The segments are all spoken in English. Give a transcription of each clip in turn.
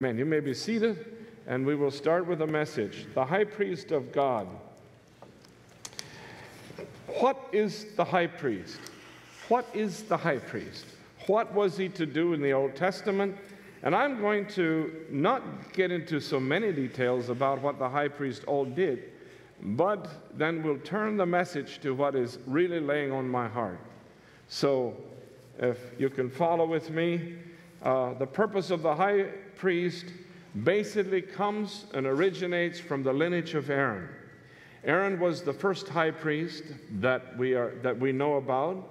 Amen. You may be seated, and we will start with a message. The high priest of God. What is the high priest? What is the high priest? What was he to do in the Old Testament? And I'm going to not get into so many details about what the high priest all did, but then we'll turn the message to what is really laying on my heart. So, if you can follow with me, uh, the purpose of the high priest basically comes and originates from the lineage of Aaron. Aaron was the first high priest that we, are, that we know about,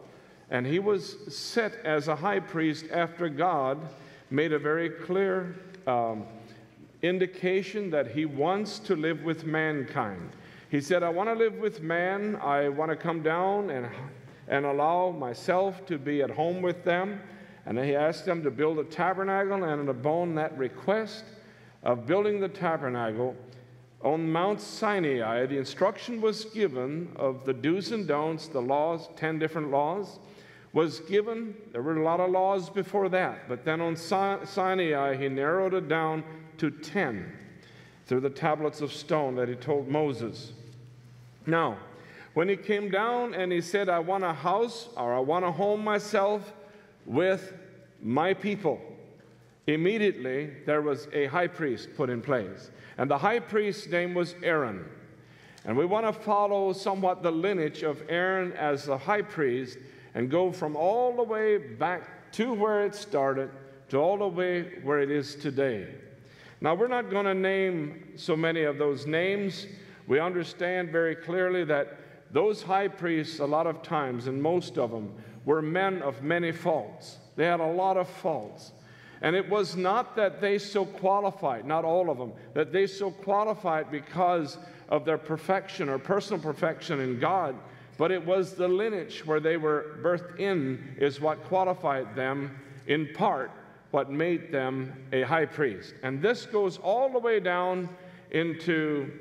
and he was set as a high priest after God made a very clear um, indication that he wants to live with mankind. He said, I want to live with man. I want to come down and, and allow myself to be at home with them. And he asked them to build a tabernacle, and upon that request of building the tabernacle on Mount Sinai, the instruction was given of the do's and don'ts, the laws, 10 different laws, was given. There were a lot of laws before that, but then on Sinai, he narrowed it down to 10 through the tablets of stone that he told Moses. Now, when he came down and he said, I want a house or I want a home myself, with my people. Immediately, there was a high priest put in place. And the high priest's name was Aaron. And we want to follow somewhat the lineage of Aaron as the high priest and go from all the way back to where it started to all the way where it is today. Now, we're not going to name so many of those names. We understand very clearly that those high priests, a lot of times, and most of them, were men of many faults. They had a lot of faults. And it was not that they so qualified, not all of them, that they so qualified because of their perfection or personal perfection in God, but it was the lineage where they were birthed in is what qualified them in part, what made them a high priest. And this goes all the way down into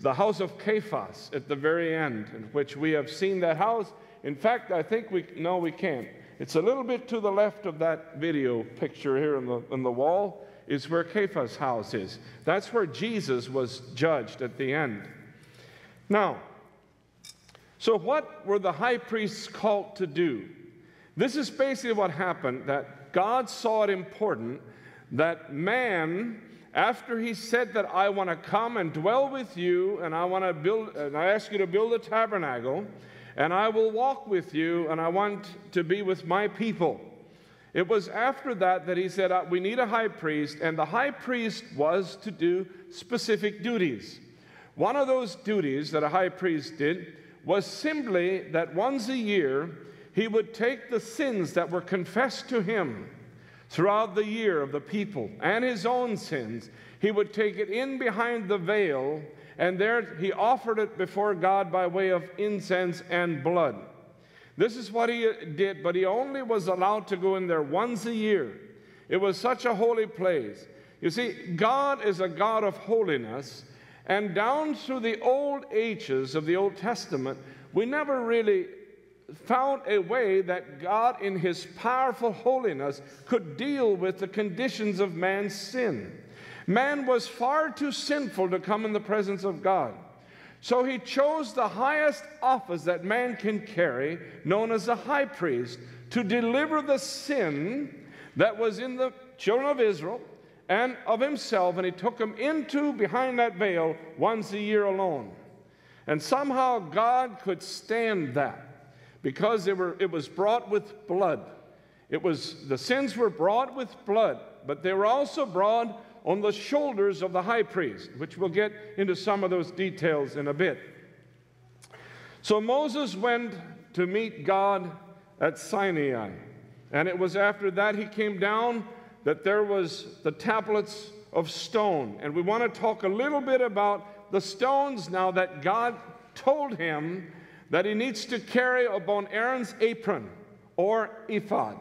the house of Caiaphas at the very end, in which we have seen that house in fact, I think we, no, we can't. It's a little bit to the left of that video picture here on the, on the wall is where Caiaphas' house is. That's where Jesus was judged at the end. Now, so what were the high priests called to do? This is basically what happened that God saw it important that man, after he said that I want to come and dwell with you and I want to build, and I ask you to build a tabernacle, and I will walk with you, and I want to be with my people. It was after that that he said, uh, We need a high priest, and the high priest was to do specific duties. One of those duties that a high priest did was simply that once a year he would take the sins that were confessed to him throughout the year of the people and his own sins. He would take it in behind the veil and there he offered it before God by way of incense and blood. This is what he did, but he only was allowed to go in there once a year. It was such a holy place. You see, God is a God of holiness, and down through the old ages of the Old Testament, we never really found a way that God, in his powerful holiness, could deal with the conditions of man's sin. Man was far too sinful to come in the presence of God. So he chose the highest office that man can carry, known as the high priest, to deliver the sin that was in the children of Israel and of himself, and he took them into behind that veil once a year alone. And somehow God could stand that because were, it was brought with blood. It was the sins were brought with blood, but they were also brought on the shoulders of the high priest, which we'll get into some of those details in a bit. So Moses went to meet God at Sinai. And it was after that he came down that there was the tablets of stone. And we want to talk a little bit about the stones now that God told him that he needs to carry upon Aaron's apron or ephod.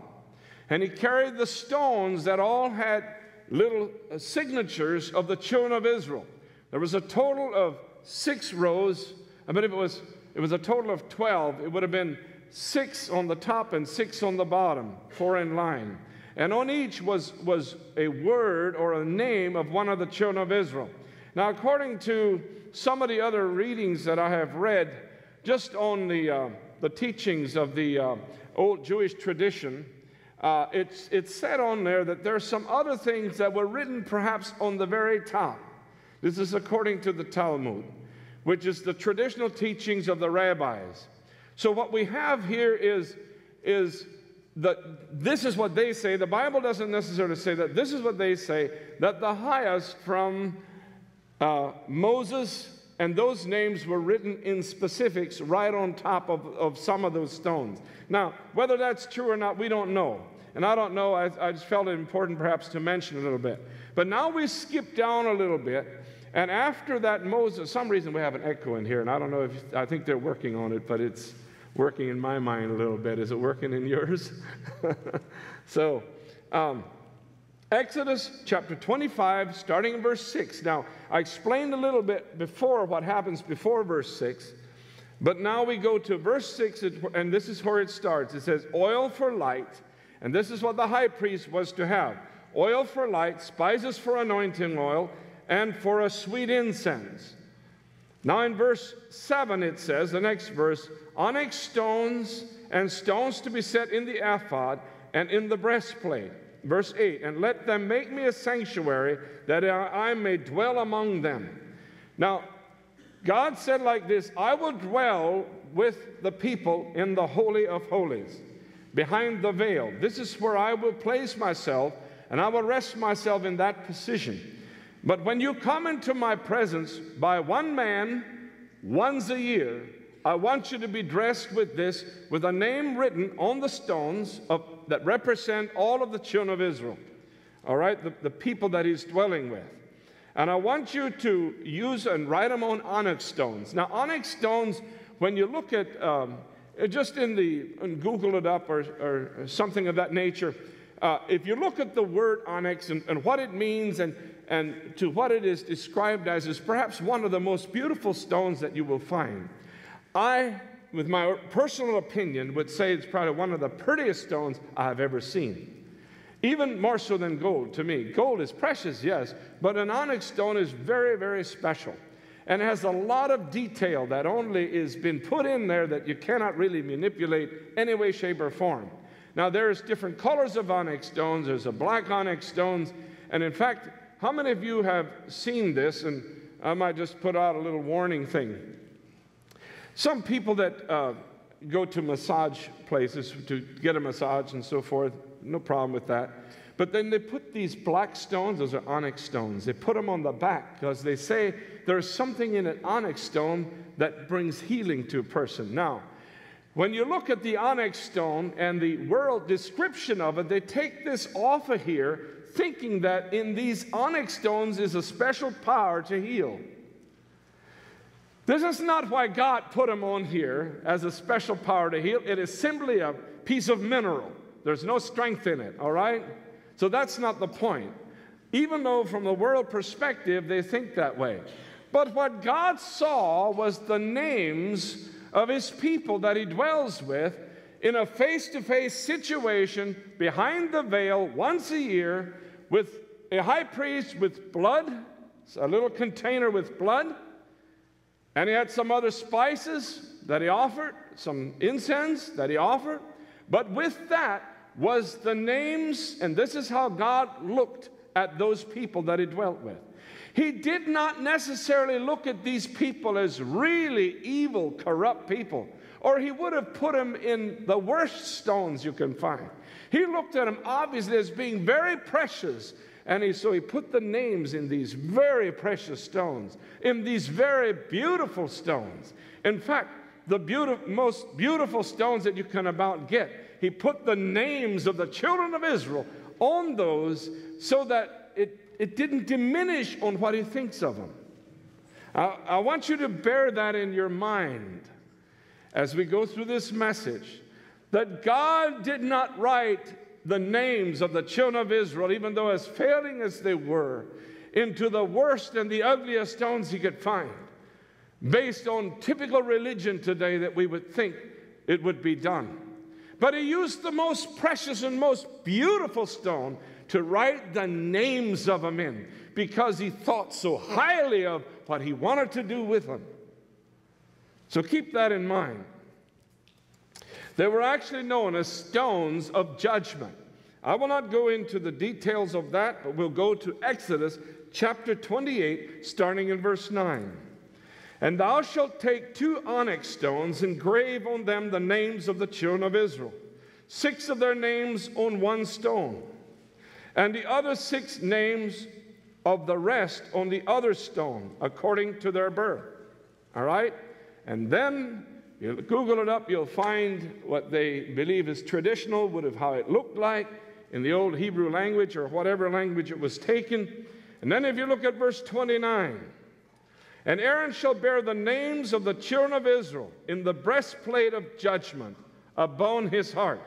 And he carried the stones that all had little uh, signatures of the children of Israel. There was a total of six rows. I mean, if it was, it was a total of 12, it would have been six on the top and six on the bottom, four in line. And on each was, was a word or a name of one of the children of Israel. Now, according to some of the other readings that I have read, just on the, uh, the teachings of the uh, old Jewish tradition, uh, it's, it's said on there that there are some other things that were written perhaps on the very top. This is according to the Talmud, which is the traditional teachings of the rabbis. So, what we have here is, is that this is what they say. The Bible doesn't necessarily say that. This is what they say that the highest from uh, Moses and those names were written in specifics right on top of, of some of those stones. Now, whether that's true or not, we don't know. And I don't know, I, I just felt it important perhaps to mention a little bit. But now we skip down a little bit. And after that, Moses, some reason we have an echo in here, and I don't know if, I think they're working on it, but it's working in my mind a little bit. Is it working in yours? so, um, Exodus chapter 25, starting in verse 6. Now, I explained a little bit before what happens before verse 6, but now we go to verse 6, and this is where it starts. It says, Oil for light, and this is what the high priest was to have oil for light, spices for anointing oil, and for a sweet incense. Now, in verse 7, it says, the next verse, onyx stones and stones to be set in the ephod and in the breastplate. Verse 8, and let them make me a sanctuary that I may dwell among them. Now, God said like this I will dwell with the people in the Holy of Holies, behind the veil. This is where I will place myself, and I will rest myself in that position. But when you come into my presence by one man, once a year, I want you to be dressed with this, with a name written on the stones of, that represent all of the children of Israel. All right, the, the people that he's dwelling with. And I want you to use and write them on onyx stones. Now, onyx stones, when you look at um, just in the, and Google it up or, or something of that nature, uh, if you look at the word onyx and, and what it means and, and to what it is described as, is perhaps one of the most beautiful stones that you will find. I, with my personal opinion, would say it's probably one of the prettiest stones I have ever seen. Even more so than gold to me. Gold is precious, yes, but an onyx stone is very, very special and it has a lot of detail that only is been put in there that you cannot really manipulate any way, shape, or form. Now, there's different colors of onyx stones. There's a black onyx stones. And in fact, how many of you have seen this? And I might just put out a little warning thing. Some people that uh, go to massage places to get a massage and so forth, no problem with that. But then they put these black stones, those are onyx stones, they put them on the back because they say there's something in an onyx stone that brings healing to a person. Now, when you look at the onyx stone and the world description of it, they take this off of here, thinking that in these onyx stones is a special power to heal. This is not why God put them on here as a special power to heal. It is simply a piece of mineral. There's no strength in it, all right? So that's not the point. Even though, from the world perspective, they think that way. But what God saw was the names of his people that he dwells with in a face to face situation behind the veil once a year with a high priest with blood, a little container with blood and he had some other spices that he offered, some incense that he offered. But with that was the names, and this is how God looked at those people that he dwelt with. He did not necessarily look at these people as really evil, corrupt people, or he would have put them in the worst stones you can find. He looked at them obviously as being very precious and he, so he put the names in these very precious stones, in these very beautiful stones. In fact, the beautiful, most beautiful stones that you can about get, he put the names of the children of Israel on those so that it, it didn't diminish on what he thinks of them. I, I want you to bear that in your mind as we go through this message that God did not write the names of the children of Israel, even though as failing as they were, into the worst and the ugliest stones he could find, based on typical religion today that we would think it would be done. But he used the most precious and most beautiful stone to write the names of them in because he thought so highly of what he wanted to do with them. So keep that in mind. They were actually known as stones of judgment. I will not go into the details of that, but we'll go to Exodus chapter 28, starting in verse 9. And thou shalt take two onyx stones and grave on them the names of the children of Israel, six of their names on one stone, and the other six names of the rest on the other stone, according to their birth. All right? And then you Google it up, you'll find what they believe is traditional, would have how it looked like in the old Hebrew language or whatever language it was taken. And then if you look at verse 29, and Aaron shall bear the names of the children of Israel in the breastplate of judgment upon his heart.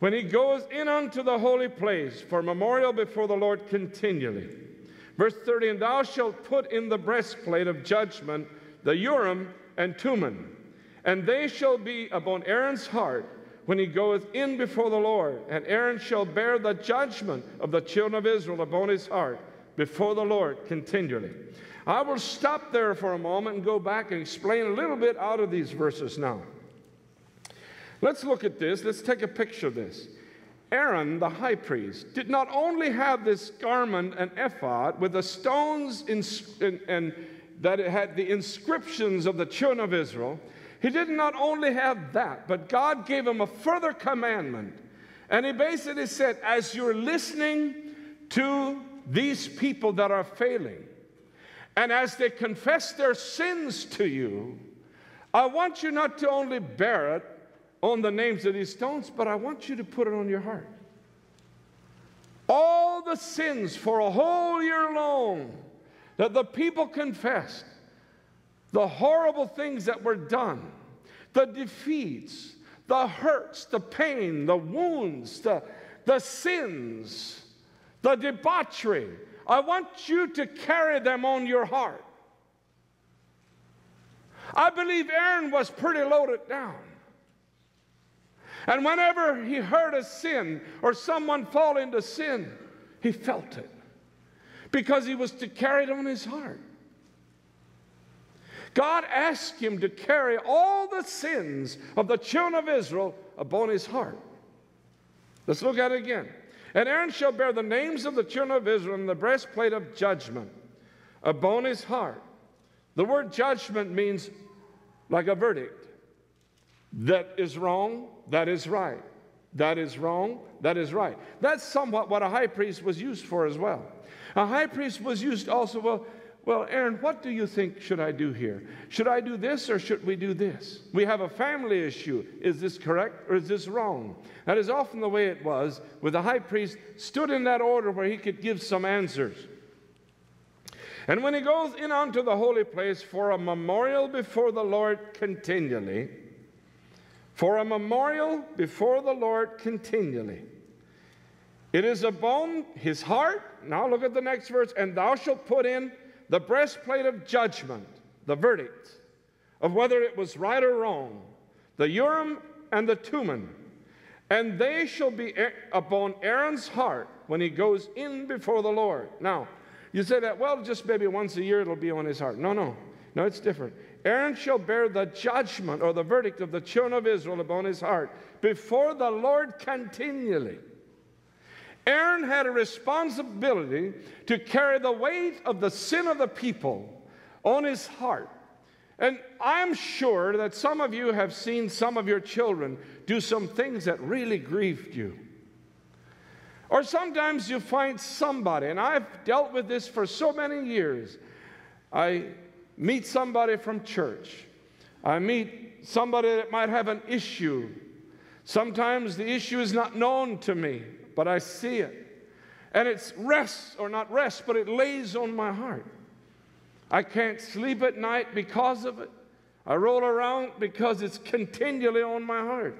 When he goes in unto the holy place for memorial before the Lord continually. Verse 30, and thou shalt put in the breastplate of judgment the Urim and Thummim, and they shall be upon Aaron's heart when he goeth in before the Lord. And Aaron shall bear the judgment of the children of Israel upon his heart before the Lord continually. I will stop there for a moment and go back and explain a little bit out of these verses now. Let's look at this. Let's take a picture of this. Aaron, the high priest, did not only have this garment and ephod with the stones in, in, and that it had the inscriptions of the children of Israel, he did not only have that, but God gave him a further commandment. And he basically said, as you're listening to these people that are failing, and as they confess their sins to you, I want you not to only bear it on the names of these stones, but I want you to put it on your heart. All the sins for a whole year long that the people confessed, the horrible things that were done, the defeats, the hurts, the pain, the wounds, the, the sins, the debauchery. I want you to carry them on your heart. I believe Aaron was pretty loaded down. And whenever he heard a sin or someone fall into sin, he felt it because he was to carry it on his heart. God asked him to carry all the sins of the children of Israel upon his heart. Let's look at it again. And Aaron shall bear the names of the children of Israel in the breastplate of judgment upon his heart. The word judgment means like a verdict. That is wrong, that is right. That is wrong, that is right. That's somewhat what a high priest was used for as well. A high priest was used also, well, well, Aaron, what do you think should I do here? Should I do this or should we do this? We have a family issue. Is this correct or is this wrong? That is often the way it was with the high priest stood in that order where he could give some answers. And when he goes in unto the holy place for a memorial before the Lord continually, for a memorial before the Lord continually, it is upon his heart. Now look at the next verse. And thou shalt put in the breastplate of judgment, the verdict of whether it was right or wrong, the Urim and the Thummim. And they shall be upon Aaron's heart when he goes in before the Lord. Now, you say that, well, just maybe once a year it'll be on his heart. No, no. No, it's different. Aaron shall bear the judgment or the verdict of the children of Israel upon his heart before the Lord continually. Aaron had a responsibility to carry the weight of the sin of the people on his heart. And I'm sure that some of you have seen some of your children do some things that really grieved you. Or sometimes you find somebody, and I've dealt with this for so many years. I meet somebody from church, I meet somebody that might have an issue. Sometimes the issue is not known to me but I see it. And it's rests, or not rest, but it lays on my heart. I can't sleep at night because of it. I roll around because it's continually on my heart.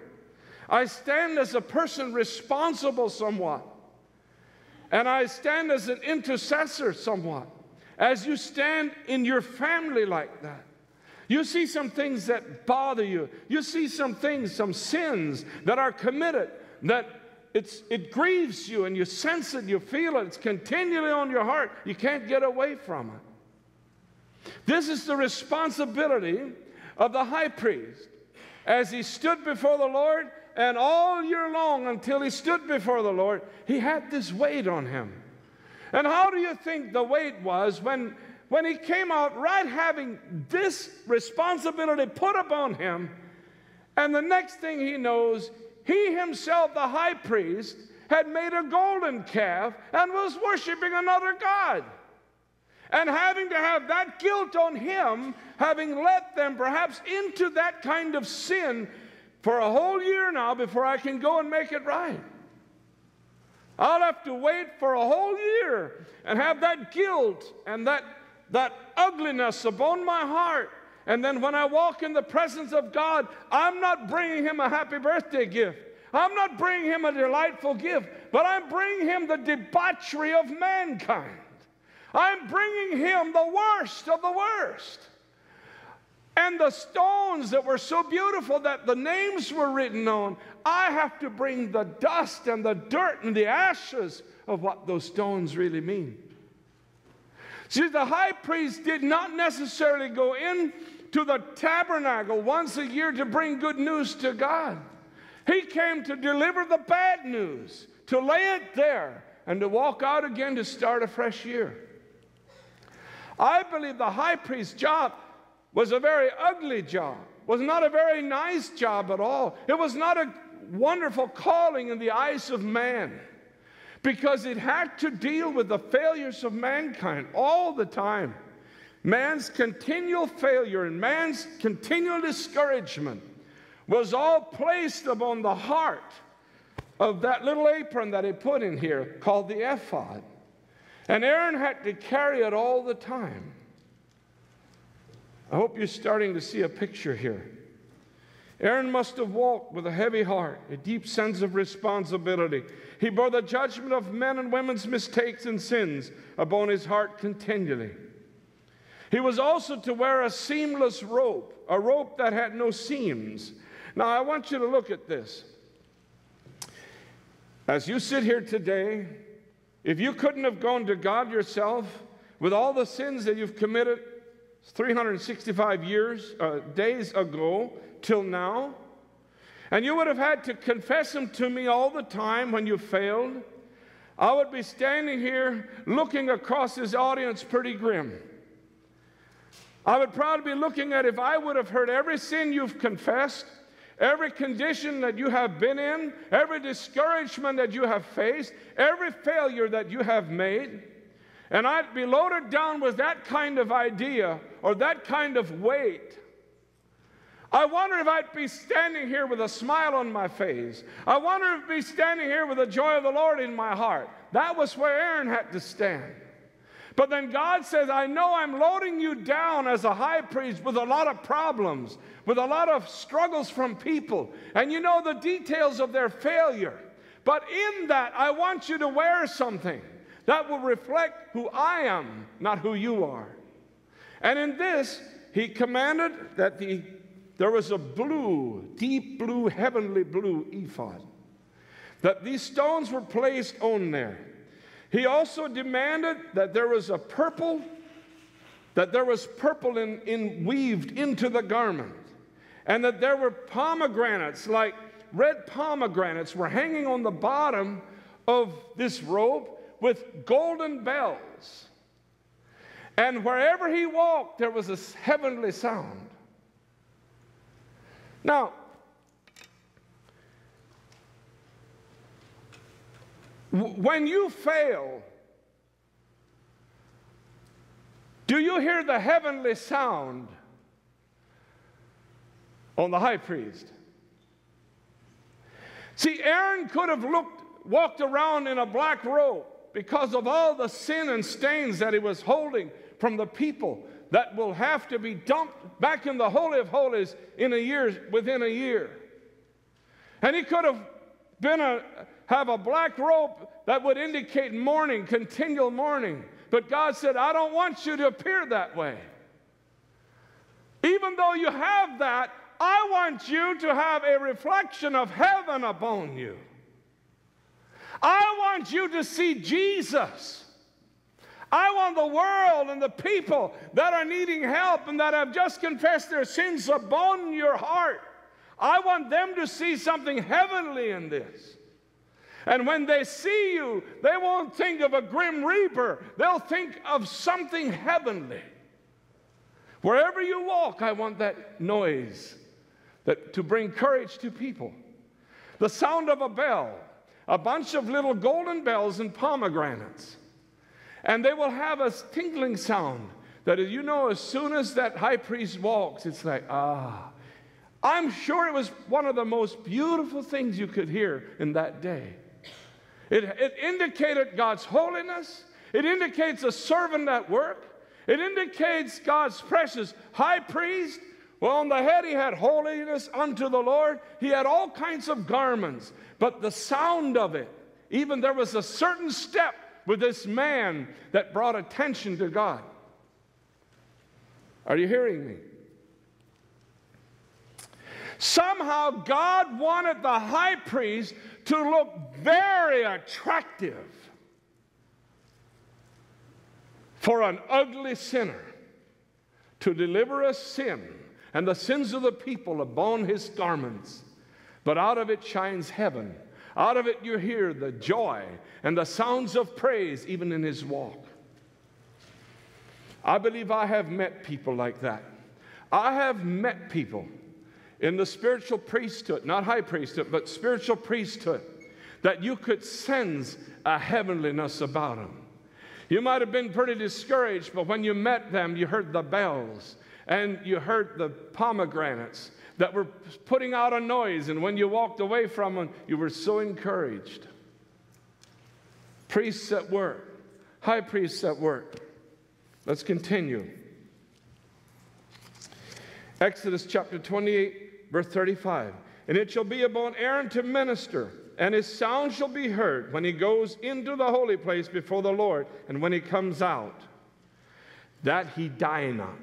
I stand as a person responsible somewhat. And I stand as an intercessor somewhat. As you stand in your family like that. You see some things that bother you. You see some things, some sins that are committed that it's, it grieves you and you sense it, you feel it, it's continually on your heart. You can't get away from it. This is the responsibility of the high priest. As he stood before the Lord, and all year long until he stood before the Lord, he had this weight on him. And how do you think the weight was when, when he came out right having this responsibility put upon him? And the next thing he knows, he himself, the high priest, had made a golden calf and was worshiping another God. And having to have that guilt on him, having let them perhaps into that kind of sin for a whole year now before I can go and make it right. I'll have to wait for a whole year and have that guilt and that, that ugliness upon my heart and then when I walk in the presence of God, I'm not bringing him a happy birthday gift. I'm not bringing him a delightful gift, but I'm bringing him the debauchery of mankind. I'm bringing him the worst of the worst. And the stones that were so beautiful that the names were written on, I have to bring the dust and the dirt and the ashes of what those stones really mean. See, the high priest did not necessarily go in to the tabernacle once a year to bring good news to God. He came to deliver the bad news, to lay it there, and to walk out again to start a fresh year. I believe the high priest's job was a very ugly job, was not a very nice job at all. It was not a wonderful calling in the eyes of man because it had to deal with the failures of mankind all the time. Man's continual failure and man's continual discouragement was all placed upon the heart of that little apron that he put in here called the ephod. And Aaron had to carry it all the time. I hope you're starting to see a picture here. Aaron must have walked with a heavy heart, a deep sense of responsibility. He bore the judgment of men and women's mistakes and sins upon his heart continually. He was also to wear a seamless rope, a rope that had no seams. Now, I want you to look at this. As you sit here today, if you couldn't have gone to God yourself with all the sins that you've committed 365 years, uh, days ago till now, and you would have had to confess them to me all the time when you failed, I would be standing here looking across this audience pretty grim. I would probably be looking at if I would have heard every sin you've confessed, every condition that you have been in, every discouragement that you have faced, every failure that you have made, and I'd be loaded down with that kind of idea or that kind of weight. I wonder if I'd be standing here with a smile on my face. I wonder if I'd be standing here with the joy of the Lord in my heart. That was where Aaron had to stand. But then God says, I know I'm loading you down as a high priest with a lot of problems, with a lot of struggles from people, and you know the details of their failure. But in that, I want you to wear something that will reflect who I am, not who you are. And in this, he commanded that the, there was a blue, deep blue, heavenly blue ephod, that these stones were placed on there. He also demanded that there was a purple, that there was purple in, in weaved into the garment, and that there were pomegranates, like red pomegranates, were hanging on the bottom of this robe with golden bells. And wherever he walked, there was a heavenly sound. Now, When you fail, do you hear the heavenly sound on the high priest? See, Aaron could have looked, walked around in a black robe because of all the sin and stains that he was holding from the people that will have to be dumped back in the Holy of Holies in a year, within a year. And he could have been a, have a black rope that would indicate mourning, continual mourning. But God said, I don't want you to appear that way. Even though you have that, I want you to have a reflection of heaven upon you. I want you to see Jesus. I want the world and the people that are needing help and that have just confessed their sins upon your heart. I want them to see something heavenly in this. And when they see you, they won't think of a grim reaper, they'll think of something heavenly. Wherever you walk, I want that noise that, to bring courage to people. The sound of a bell, a bunch of little golden bells and pomegranates. And they will have a tinkling sound that you know as soon as that high priest walks, it's like, ah. I'm sure it was one of the most beautiful things you could hear in that day. It, it indicated God's holiness, it indicates a servant at work, it indicates God's precious high priest well, on the head he had holiness unto the Lord. He had all kinds of garments, but the sound of it, even there was a certain step with this man that brought attention to God. Are you hearing me? Somehow God wanted the high priest to look very attractive for an ugly sinner to deliver a sin and the sins of the people upon his garments. But out of it shines heaven. Out of it you hear the joy and the sounds of praise, even in his walk. I believe I have met people like that. I have met people in the spiritual priesthood, not high priesthood, but spiritual priesthood, that you could sense a heavenliness about them. You might have been pretty discouraged, but when you met them, you heard the bells and you heard the pomegranates that were putting out a noise, and when you walked away from them, you were so encouraged. Priests at work, high priests at work. Let's continue. Exodus chapter 28, verse 35. And it shall be upon Aaron to minister, and his sound shall be heard when he goes into the holy place before the Lord, and when he comes out, that he die not.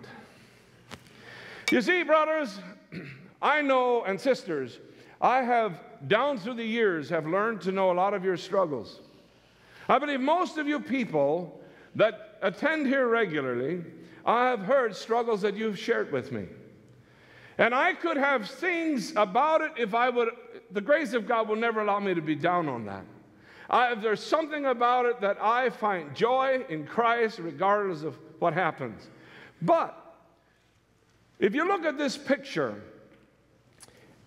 You see, brothers, I know, and sisters, I have, down through the years, have learned to know a lot of your struggles. I believe most of you people that attend here regularly, I have heard struggles that you've shared with me. And I could have things about it if I would, the grace of God will never allow me to be down on that. I, if there's something about it that I find joy in Christ regardless of what happens. But if you look at this picture,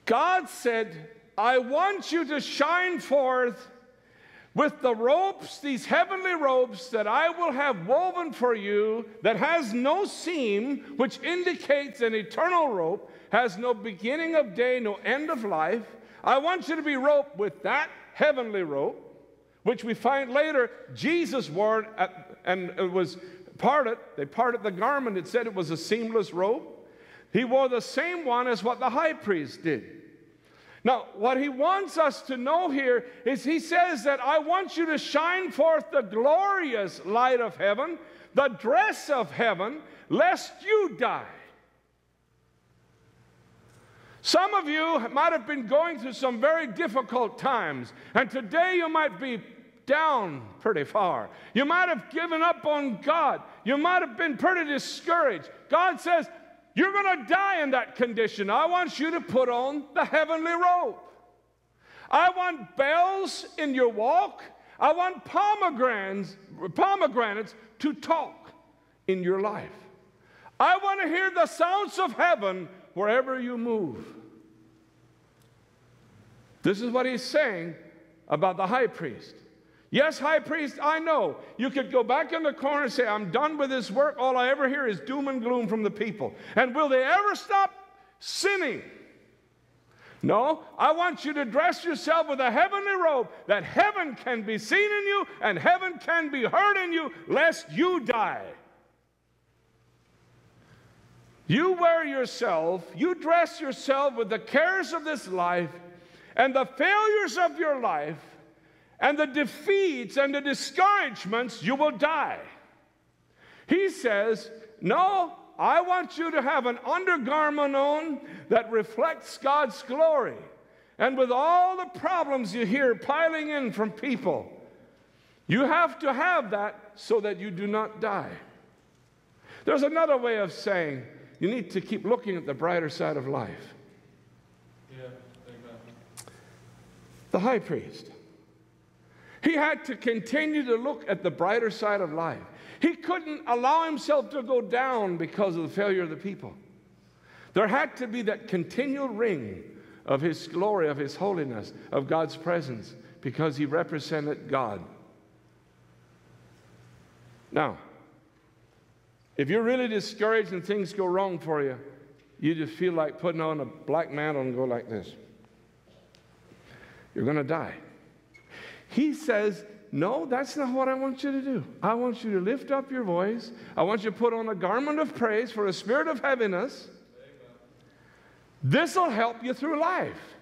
God said, I want you to shine forth with the ropes, these heavenly ropes that I will have woven for you, that has no seam, which indicates an eternal rope, has no beginning of day, no end of life. I want you to be roped with that heavenly rope, which we find later Jesus wore, at, and it was parted. They parted the garment. It said it was a seamless rope. He wore the same one as what the high priest did. Now, what he wants us to know here is he says that I want you to shine forth the glorious light of heaven, the dress of heaven, lest you die. Some of you might have been going through some very difficult times, and today you might be down pretty far. You might have given up on God. You might have been pretty discouraged. God says, you're going to die in that condition. I want you to put on the heavenly robe. I want bells in your walk. I want pomegranates, pomegranates to talk in your life. I want to hear the sounds of heaven wherever you move. This is what he's saying about the high priest. Yes, high priest, I know. You could go back in the corner and say, I'm done with this work. All I ever hear is doom and gloom from the people. And will they ever stop sinning? No, I want you to dress yourself with a heavenly robe that heaven can be seen in you and heaven can be heard in you, lest you die. You wear yourself, you dress yourself with the cares of this life and the failures of your life and the defeats and the discouragements, you will die. He says, No, I want you to have an undergarment on that reflects God's glory. And with all the problems you hear piling in from people, you have to have that so that you do not die. There's another way of saying you need to keep looking at the brighter side of life. Yeah, the high priest. He had to continue to look at the brighter side of life. He couldn't allow himself to go down because of the failure of the people. There had to be that continual ring of his glory, of his holiness, of God's presence, because he represented God. Now, if you're really discouraged and things go wrong for you, you just feel like putting on a black mantle and go like this. You're going to die. He says, No, that's not what I want you to do. I want you to lift up your voice. I want you to put on a garment of praise for a spirit of heaviness. This will help you through life.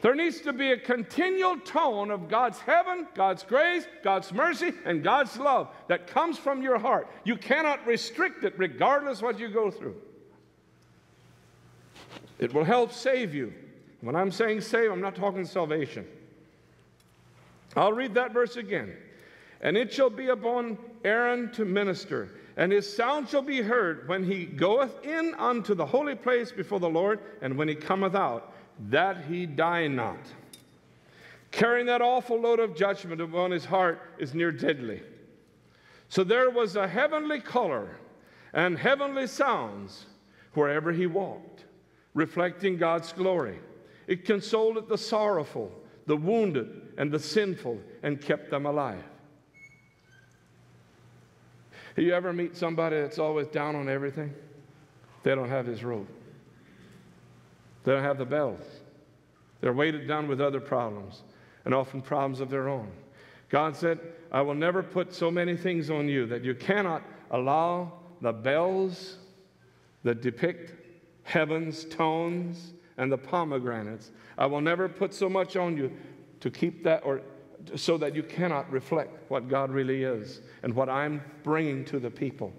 There needs to be a continual tone of God's heaven, God's grace, God's mercy, and God's love that comes from your heart. You cannot restrict it regardless what you go through. It will help save you. When I'm saying save, I'm not talking salvation. I'll read that verse again. And it shall be upon Aaron to minister, and his sound shall be heard when he goeth in unto the holy place before the Lord, and when he cometh out that he die not. Carrying that awful load of judgment upon his heart is near deadly. So there was a heavenly color and heavenly sounds wherever he walked, reflecting God's glory. It consoled the sorrowful, the wounded, and the sinful, and kept them alive. Do you ever meet somebody that's always down on everything? They don't have his robe. They don't have the bells. They're weighted down with other problems, and often problems of their own. God said, I will never put so many things on you that you cannot allow the bells that depict heaven's tones and the pomegranates. I will never put so much on you to keep that or so that you cannot reflect what God really is and what I'm bringing to the people.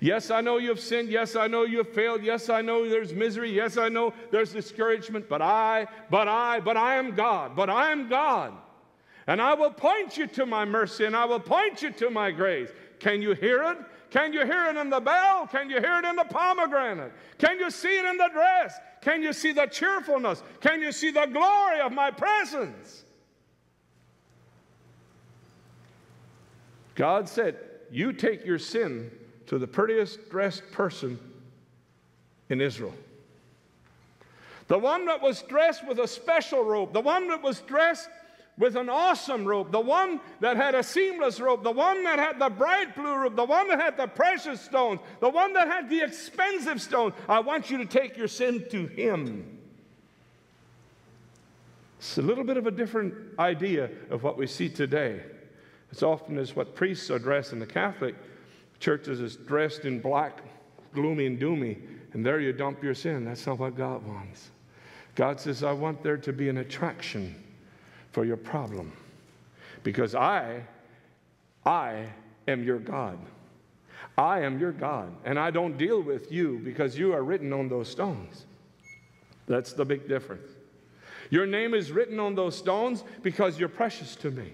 Yes, I know you've sinned. Yes, I know you've failed. Yes, I know there's misery. Yes, I know there's discouragement. But I, but I, but I am God. But I am God. And I will point you to my mercy and I will point you to my grace. Can you hear it? Can you hear it in the bell? Can you hear it in the pomegranate? Can you see it in the dress? Can you see the cheerfulness? Can you see the glory of my presence? God said, You take your sin to the prettiest dressed person in Israel. The one that was dressed with a special robe, the one that was dressed with an awesome robe, the one that had a seamless robe, the one that had the bright blue robe, the one that had the precious stones, the one that had the expensive stones. I want you to take your sin to him. It's a little bit of a different idea of what we see today. It's often as what priests are dressed in the Catholic churches is dressed in black, gloomy and doomy, and there you dump your sin. That's not what God wants. God says, I want there to be an attraction for your problem because I, I am your God. I am your God, and I don't deal with you because you are written on those stones. That's the big difference. Your name is written on those stones because you're precious to me.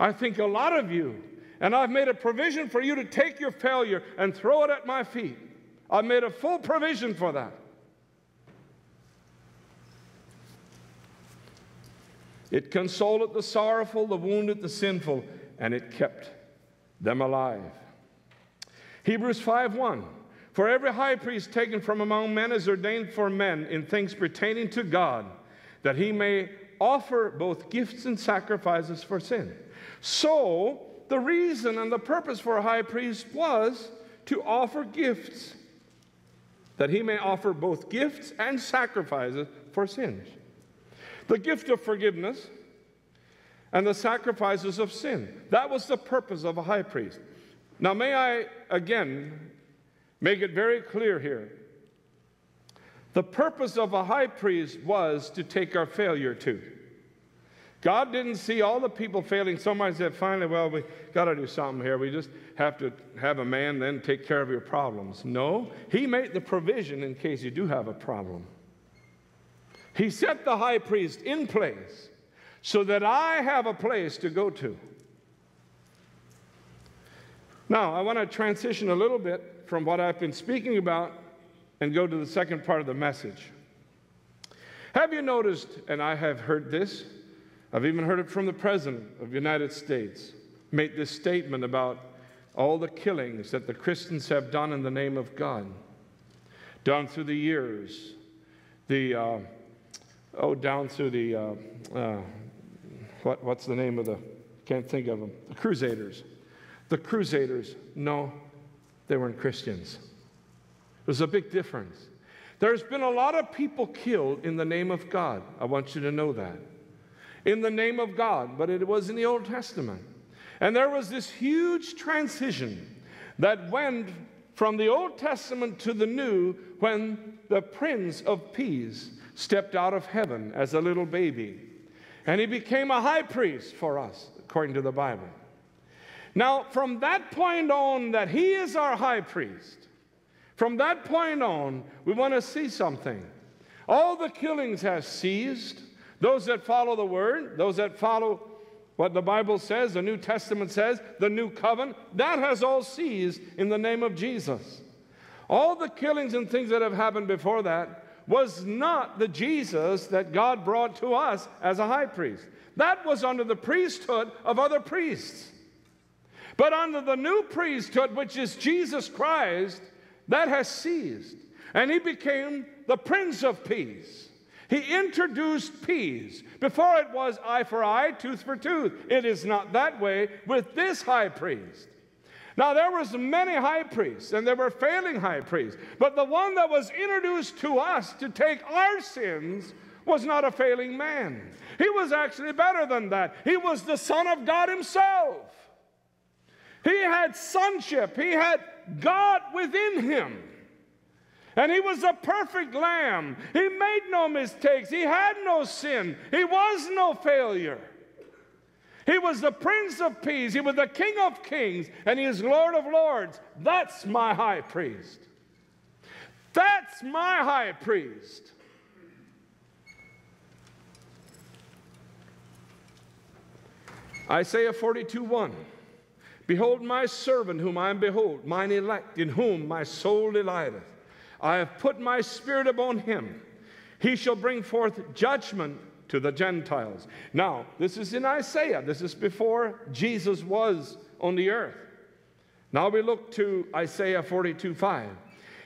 I think a lot of you and I've made a provision for you to take your failure and throw it at my feet. I've made a full provision for that. It consoled the sorrowful, the wounded, the sinful, and it kept them alive. Hebrews 5:1 For every high priest taken from among men is ordained for men in things pertaining to God, that he may offer both gifts and sacrifices for sin. So the reason and the purpose for a high priest was to offer gifts, that he may offer both gifts and sacrifices for sins. The gift of forgiveness and the sacrifices of sin. That was the purpose of a high priest. Now, may I again make it very clear here. The purpose of a high priest was to take our failure to. God didn't see all the people failing so much that finally, well, we got to do something here. We just have to have a man then take care of your problems. No, He made the provision in case you do have a problem. He set the high priest in place so that I have a place to go to. Now, I want to transition a little bit from what I've been speaking about and go to the second part of the message. Have you noticed, and I have heard this, I've even heard it from the President of the United States, made this statement about all the killings that the Christians have done in the name of God, done through the years, the, uh, oh, down through the, uh, uh, what, what's the name of the, can't think of them, the Crusaders. The Crusaders, no, they weren't Christians. There's a big difference. There's been a lot of people killed in the name of God. I want you to know that in the name of God, but it was in the Old Testament. And there was this huge transition that went from the Old Testament to the New when the Prince of Peace stepped out of heaven as a little baby. And he became a high priest for us, according to the Bible. Now, from that point on, that he is our high priest, from that point on, we want to see something. All the killings have ceased. Those that follow the word, those that follow what the Bible says, the New Testament says, the new covenant, that has all ceased in the name of Jesus. All the killings and things that have happened before that was not the Jesus that God brought to us as a high priest. That was under the priesthood of other priests. But under the new priesthood, which is Jesus Christ, that has ceased. And he became the Prince of Peace. He introduced peace. Before it was eye for eye, tooth for tooth. It is not that way with this high priest. Now there was many high priests and there were failing high priests, but the one that was introduced to us to take our sins was not a failing man. He was actually better than that. He was the son of God himself. He had sonship. He had God within him. And he was a perfect lamb. He made no mistakes. He had no sin. He was no failure. He was the Prince of Peace. He was the King of Kings. And he is Lord of Lords. That's my high priest. That's my high priest. Isaiah 42 1. Behold, my servant, whom I behold, mine elect, in whom my soul delighteth. I have put my spirit upon him. He shall bring forth judgment to the Gentiles. Now, this is in Isaiah. This is before Jesus was on the earth. Now we look to Isaiah 42 5.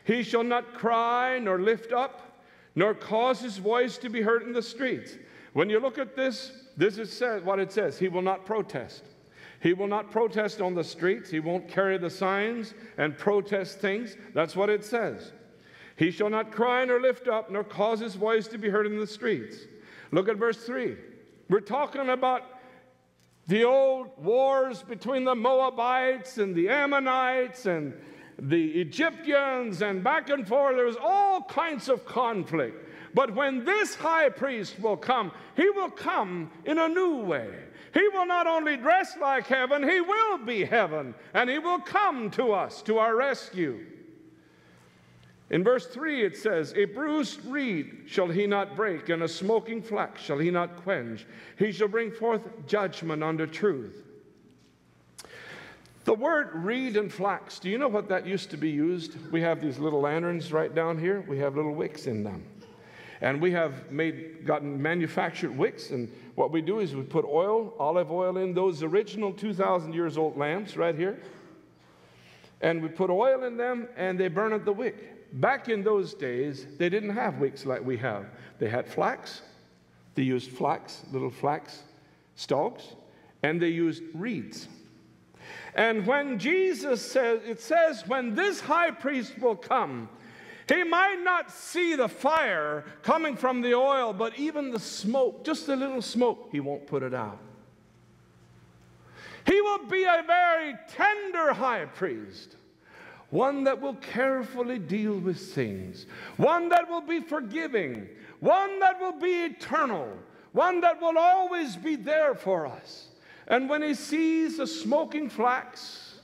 He shall not cry nor lift up, nor cause his voice to be heard in the streets. When you look at this, this is what it says. He will not protest. He will not protest on the streets. He won't carry the signs and protest things. That's what it says. He shall not cry nor lift up, nor cause his voice to be heard in the streets. Look at verse 3. We're talking about the old wars between the Moabites and the Ammonites and the Egyptians, and back and forth. There was all kinds of conflict. But when this high priest will come, he will come in a new way. He will not only dress like heaven, he will be heaven, and he will come to us to our rescue. In verse 3, it says, A bruised reed shall he not break, and a smoking flax shall he not quench. He shall bring forth judgment unto truth. The word reed and flax, do you know what that used to be used? We have these little lanterns right down here, we have little wicks in them. And we have made, gotten manufactured wicks, and what we do is we put oil, olive oil in those original 2,000 years old lamps right here. And we put oil in them, and they burn at the wick. Back in those days, they didn't have wicks like we have. They had flax, they used flax, little flax stalks, and they used reeds. And when Jesus says, it says, when this high priest will come, he might not see the fire coming from the oil, but even the smoke, just a little smoke, he won't put it out. He will be a very tender high priest one that will carefully deal with things, one that will be forgiving, one that will be eternal, one that will always be there for us. And when he sees a smoking flax,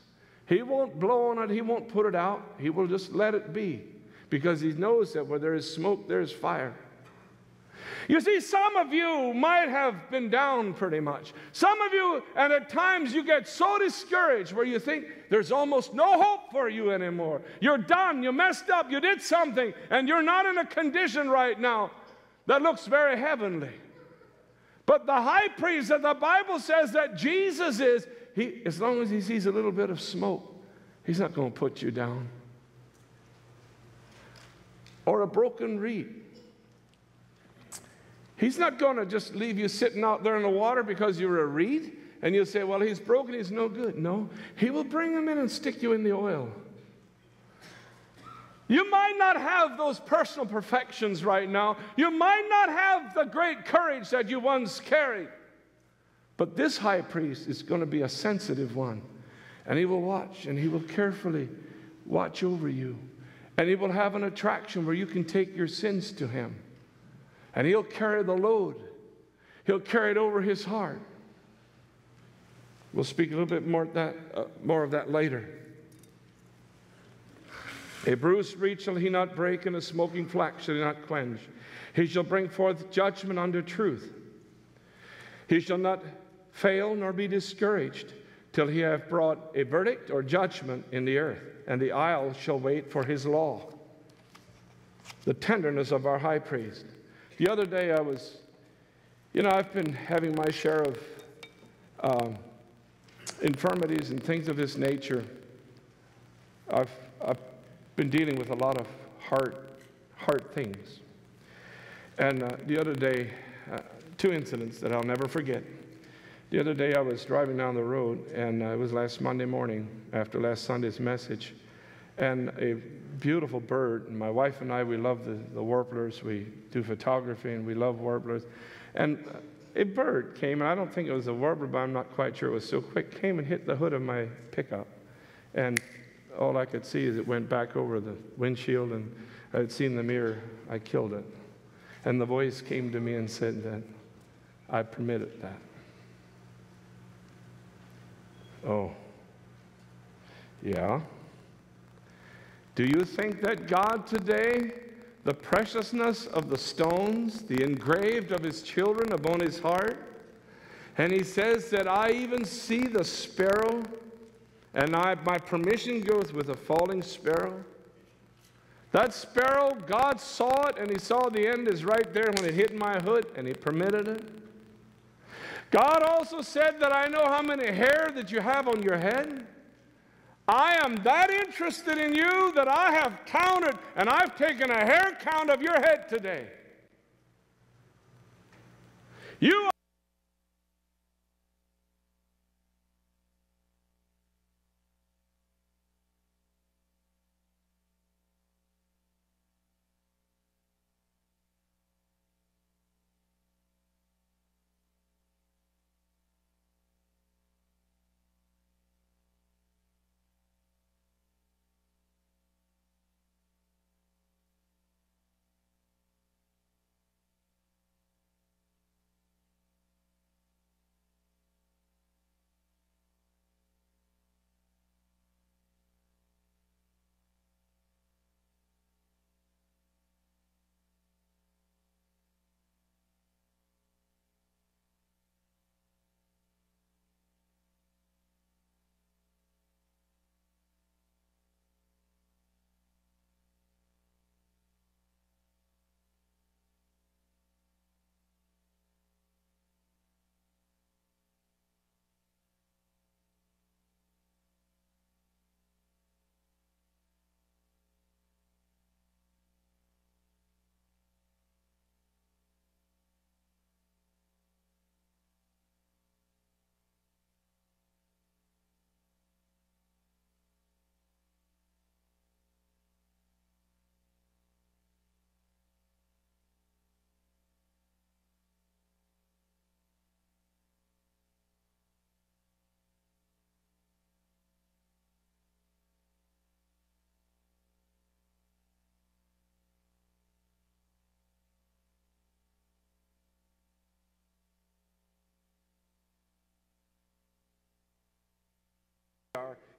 he won't blow on it, he won't put it out, he will just let it be. Because he knows that where there is smoke, there is fire. You see, some of you might have been down pretty much. Some of you, and at times you get so discouraged where you think there's almost no hope for you anymore. You're done, you messed up, you did something, and you're not in a condition right now that looks very heavenly. But the high priest that the Bible says that Jesus is, he, as long as he sees a little bit of smoke, he's not going to put you down. Or a broken reed. He's not going to just leave you sitting out there in the water because you're a reed and you'll say, Well, he's broken, he's no good. No, he will bring him in and stick you in the oil. You might not have those personal perfections right now. You might not have the great courage that you once carried. But this high priest is going to be a sensitive one. And he will watch and he will carefully watch over you. And he will have an attraction where you can take your sins to him. And he'll carry the load, he'll carry it over his heart. We'll speak a little bit more, that, uh, more of that later. A bruised reed shall he not break, and a smoking flax shall he not quench. He shall bring forth judgment unto truth. He shall not fail nor be discouraged till he have brought a verdict or judgment in the earth, and the isle shall wait for his law. The tenderness of our high priest. The other day I was, you know, I've been having my share of um, infirmities and things of this nature. I've, I've been dealing with a lot of heart, heart things. And uh, the other day, uh, two incidents that I'll never forget. The other day, I was driving down the road, and uh, it was last Monday morning after last Sunday's message, and a beautiful bird. And my wife and I, we love the, the warblers. We do photography, and we love warblers. And a bird came, and I don't think it was a warbler, but I'm not quite sure it was so quick, came and hit the hood of my pickup. And all I could see is it went back over the windshield, and I had seen the mirror. I killed it. And the voice came to me and said that I permitted that. Oh, yeah. Do you think that God today, the preciousness of the stones, the engraved of his children upon his heart, and he says that I even see the sparrow and I, my permission goes with a falling sparrow. That sparrow, God saw it, and He saw the end is right there when it hit my hood, and He permitted it. God also said that I know how many hair that you have on your head. I am that interested in you that I have counted, and I've taken a hair count of your head today. You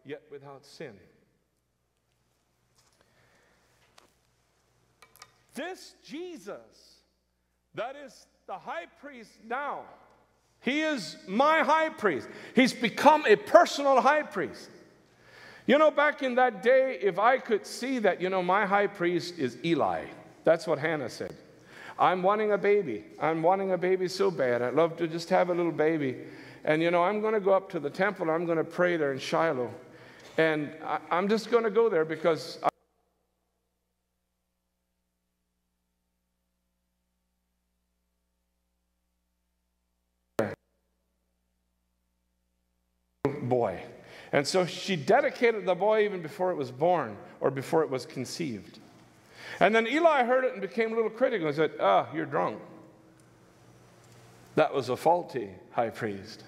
yet without sin. This Jesus, that is the high priest now, he is my high priest. He's become a personal high priest. You know, back in that day, if I could see that, you know, my high priest is Eli, that's what Hannah said. I'm wanting a baby. I'm wanting a baby so bad. I'd love to just have a little baby. And, you know, I'm going to go up to the temple. I'm going to pray there in Shiloh. And I, am just going to go there because. I boy. And so she dedicated the boy even before it was born or before it was conceived. And then Eli heard it and became a little critical and said, Ah, oh, you're drunk. That was a faulty high priest.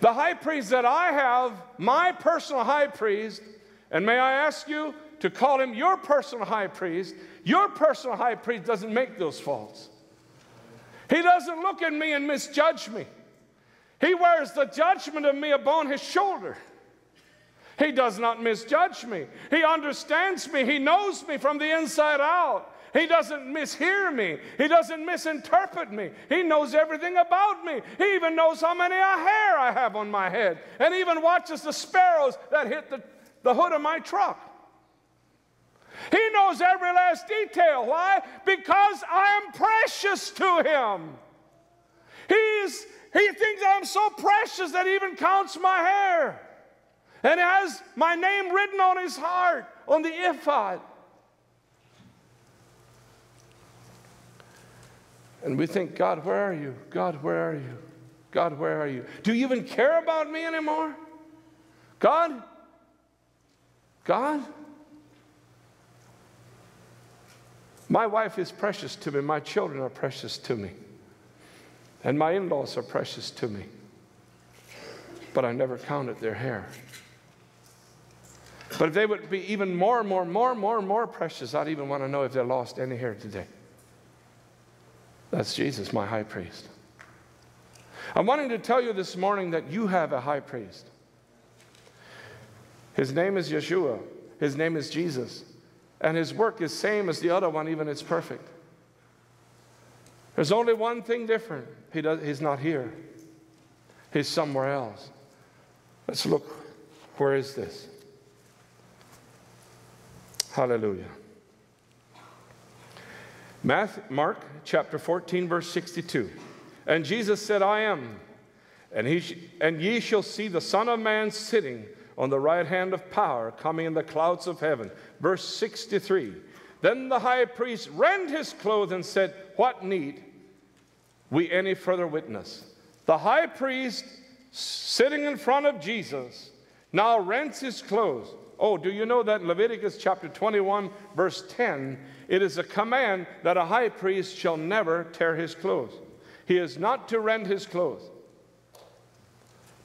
The high priest that I have, my personal high priest, and may I ask you to call him your personal high priest, your personal high priest doesn't make those faults. He doesn't look at me and misjudge me. He wears the judgment of me upon his shoulder. He does not misjudge me. He understands me. He knows me from the inside out. He doesn't mishear me. He doesn't misinterpret me. He knows everything about me. He even knows how many hair I have on my head and even watches the sparrows that hit the, the hood of my truck. He knows every last detail. Why? Because I am precious to him. He's, he thinks I'm so precious that he even counts my hair. And has my name written on his heart, on the ephod. And we think, God, where are you? God, where are you? God, where are you? Do you even care about me anymore? God? God? My wife is precious to me. My children are precious to me. And my in laws are precious to me. But I never counted their hair. But if they would be even more more, more, more, more precious, I'd even want to know if they lost any hair today. That's Jesus, my high priest. I'm wanting to tell you this morning that you have a high priest. His name is Yeshua. His name is Jesus. And his work is same as the other one, even it's perfect. There's only one thing different. He does, he's not here. He's somewhere else. Let's look. Where is this? Hallelujah. Mark chapter 14, verse 62. And Jesus said, I am. And, he sh- and ye shall see the Son of Man sitting on the right hand of power, coming in the clouds of heaven. Verse 63. Then the high priest rent his clothes and said, What need we any further witness? The high priest, sitting in front of Jesus, now rents his clothes. Oh, do you know that Leviticus chapter 21, verse 10, it is a command that a high priest shall never tear his clothes. He is not to rend his clothes.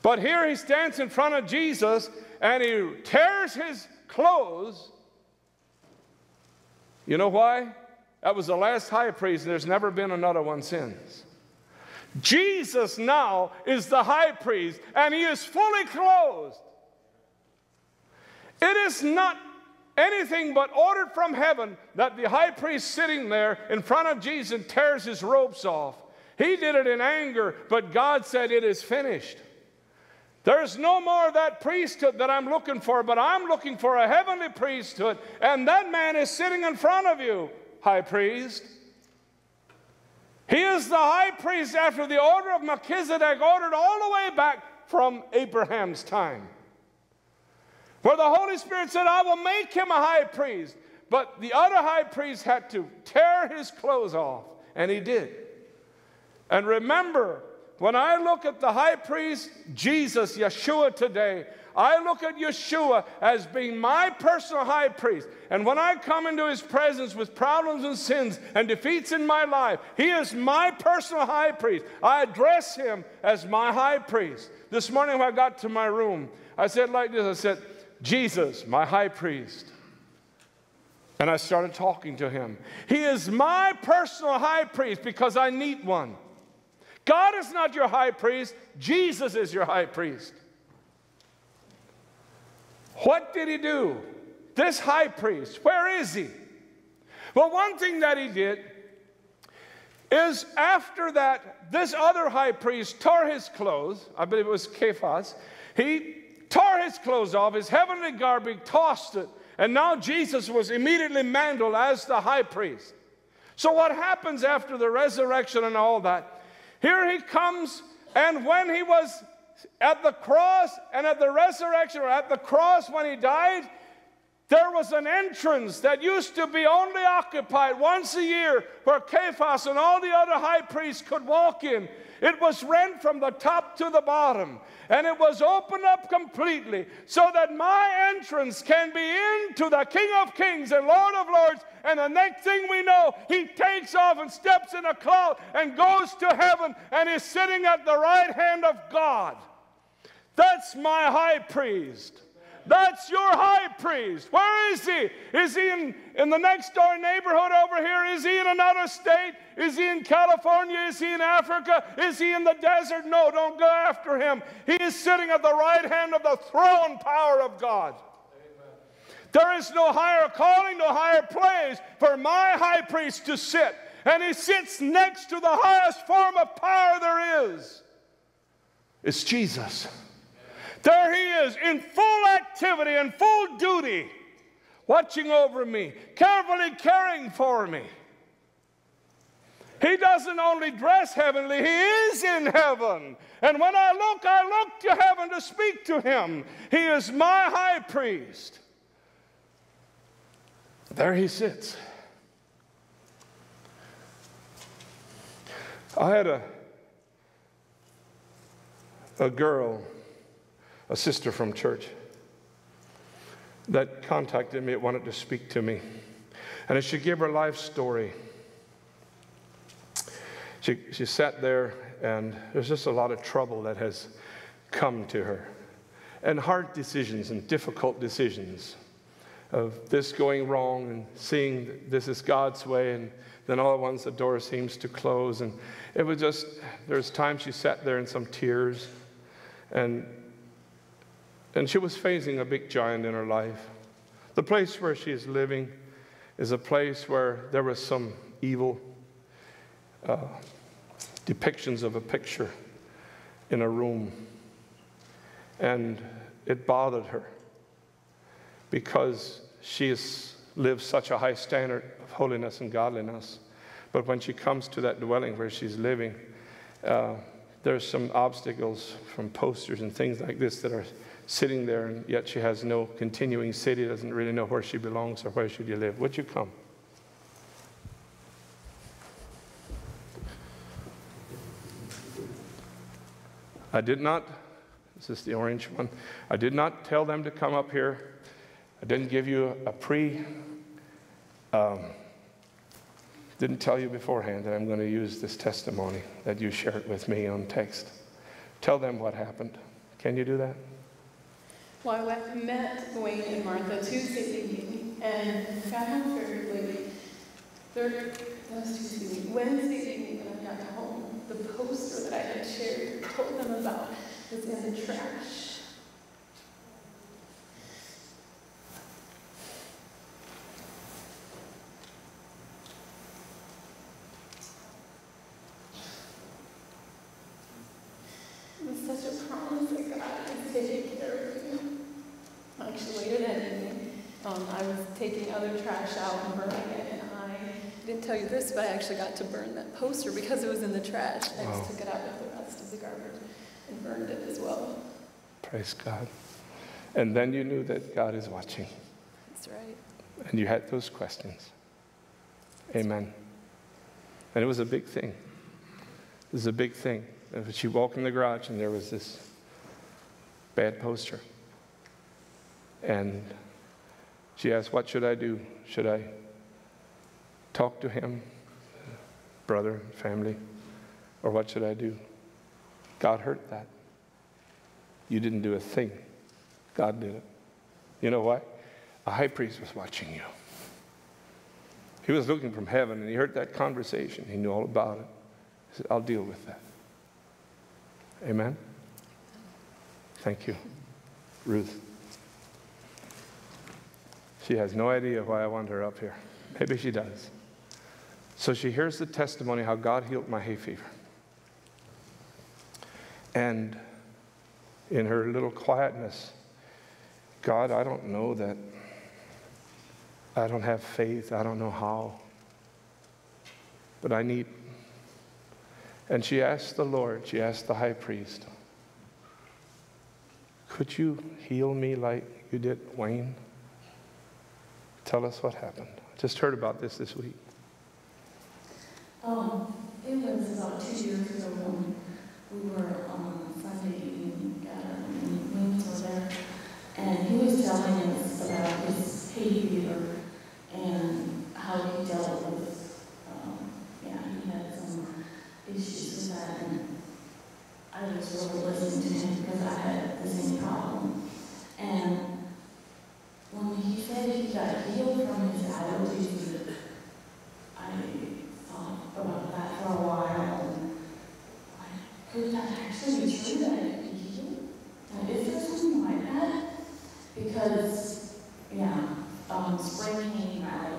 But here he stands in front of Jesus and he tears his clothes. You know why? That was the last high priest, and there's never been another one since. Jesus now is the high priest, and he is fully clothed. It is not anything but ordered from heaven that the high priest sitting there in front of Jesus tears his robes off. He did it in anger, but God said, It is finished. There's no more of that priesthood that I'm looking for, but I'm looking for a heavenly priesthood, and that man is sitting in front of you, high priest. He is the high priest after the order of Melchizedek, ordered all the way back from Abraham's time. For the Holy Spirit said, I will make him a high priest. But the other high priest had to tear his clothes off, and he did. And remember, when I look at the high priest, Jesus, Yeshua today, I look at Yeshua as being my personal high priest. And when I come into his presence with problems and sins and defeats in my life, he is my personal high priest. I address him as my high priest. This morning, when I got to my room, I said like this I said, Jesus, my high priest. And I started talking to him. He is my personal high priest because I need one. God is not your high priest, Jesus is your high priest. What did he do? This high priest, where is he? Well, one thing that he did is after that, this other high priest tore his clothes, I believe it was Caiaphas, he tore his clothes off, his heavenly garb, tossed it, and now Jesus was immediately mantled as the high priest. So, what happens after the resurrection and all that? Here he comes, and when he was at the cross and at the resurrection, or at the cross when he died, there was an entrance that used to be only occupied once a year where Caiaphas and all the other high priests could walk in. It was rent from the top to the bottom, and it was opened up completely so that my entrance can be into the King of Kings and Lord of Lords. And the next thing we know, he takes off and steps in a cloud and goes to heaven and is sitting at the right hand of God. That's my high priest. That's your high priest. Where is he? Is he in, in the next door neighborhood over here? Is he in another state? Is he in California? Is he in Africa? Is he in the desert? No, don't go after him. He is sitting at the right hand of the throne power of God. There is no higher calling, no higher place for my high priest to sit. And he sits next to the highest form of power there is. It's Jesus. There he is in full activity and full duty, watching over me, carefully caring for me. He doesn't only dress heavenly, he is in heaven. And when I look, I look to heaven to speak to him. He is my high priest. There he sits. I had a, a girl a sister from church that contacted me, it wanted to speak to me. And as she gave her life story, she, she sat there, and there's just a lot of trouble that has come to her, and hard decisions and difficult decisions of this going wrong and seeing this is God's way, and then all at once the door seems to close. And it was just, there's times she sat there in some tears, and and she was facing a big giant in her life. The place where she is living is a place where there was some evil uh, depictions of a picture in a room. And it bothered her because she has lived such a high standard of holiness and godliness. But when she comes to that dwelling where she's living, uh, there's some obstacles from posters and things like this that are sitting there, and yet she has no continuing city, doesn't really know where she belongs or where should you live. Would you come? I did not, this is the orange one, I did not tell them to come up here. I didn't give you a pre, um, didn't tell you beforehand that I'm going to use this testimony that you shared with me on text. Tell them what happened. Can you do that? I met Wayne and Martha Tuesday evening and got home very late. Wednesday evening when I got home, the poster that I had shared, told them about, was in the trash. It was such a promise that God would take care of me. Actually, later that evening, um, I was taking other trash out and burning it, and I didn't tell you this, but I actually got to burn that poster because it was in the trash. I Wow. just took it out with the rest of the garbage and burned it as well. Praise God. And then you knew that God is watching, That's right. and you had those questions. Amen. And it was a big thing. It was a big thing. And She walked in the garage, and there was this bad poster. And she asked, What should I do? Should I talk to him, brother, family, or what should I do? God heard that. You didn't do a thing. God did it. You know why? A high priest was watching you. He was looking from heaven and he heard that conversation. He knew all about it. He said, I'll deal with that. Amen? Thank you. Ruth. She has no idea why I want her up here. Maybe she does. So she hears the testimony how God healed my hay fever. And in her little quietness, God, I don't know that. I don't have faith. I don't know how. But I need. And she asked the Lord, she asked the high priest, Could you heal me like you did Wayne? Tell us what happened. I just heard about this this week. Um, it was about two years ago when we were on Sunday evening gathering and Wayne was there. And he was telling us about his fever and how he dealt with, um, yeah, he had some issues with that. And I was really listening to him because I had the same problem. And he said he got healed from his allergies, I thought about that for a while. like, Could that actually be true that it could heal? Now, is something like that? Because, yeah, um, spring came, I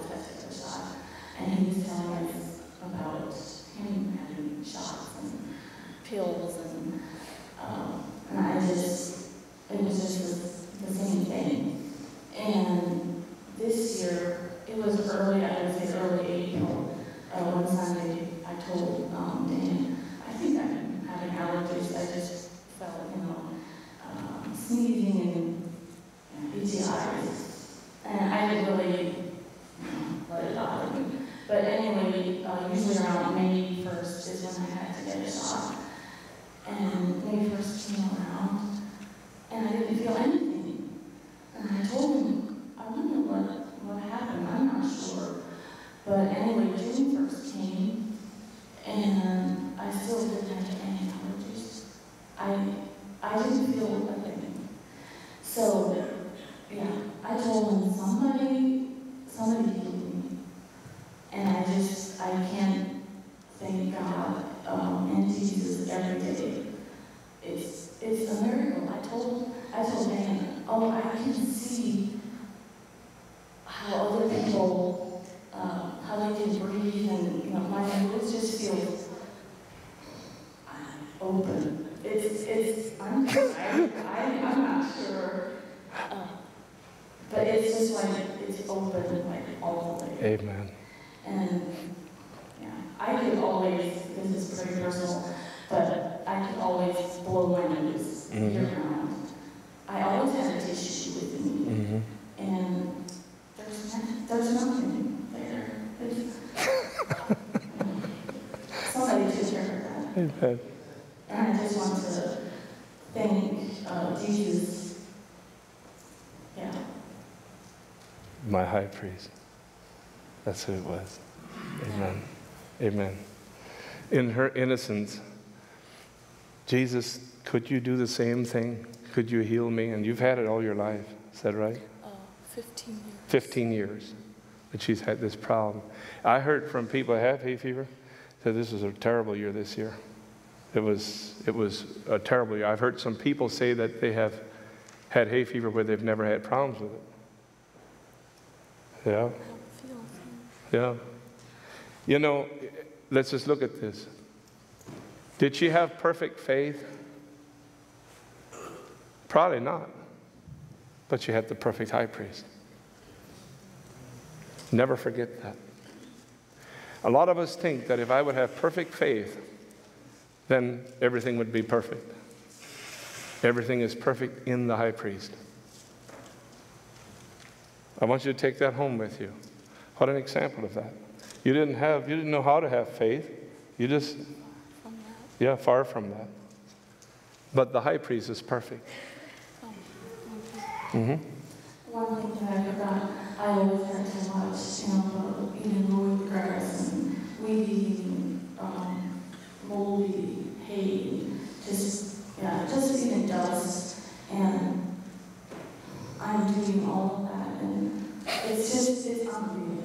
high priest. That's who it was. Amen. Amen. In her innocence, Jesus, could you do the same thing? Could you heal me? And you've had it all your life. Is that right? Uh, 15 years. 15 years that she's had this problem. I heard from people that have hay fever that this was a terrible year this year. It was, it was a terrible year. I've heard some people say that they have had hay fever where they've never had problems with it. Yeah. Yeah. You know, let's just look at this. Did she have perfect faith? Probably not. But she had the perfect high priest. Never forget that. A lot of us think that if I would have perfect faith, then everything would be perfect. Everything is perfect in the high priest. I want you to take that home with you. What an example of that. You didn't have, you didn't know how to have faith. You just, yeah, far from that. But the high priest is perfect. Oh, okay. hmm One thing that I forgot, I always had to watch, you know, even mowing grass and weeding, um, moldy hay, just, yeah, just even dust. And I'm doing all of that, and it's just, it's unreal.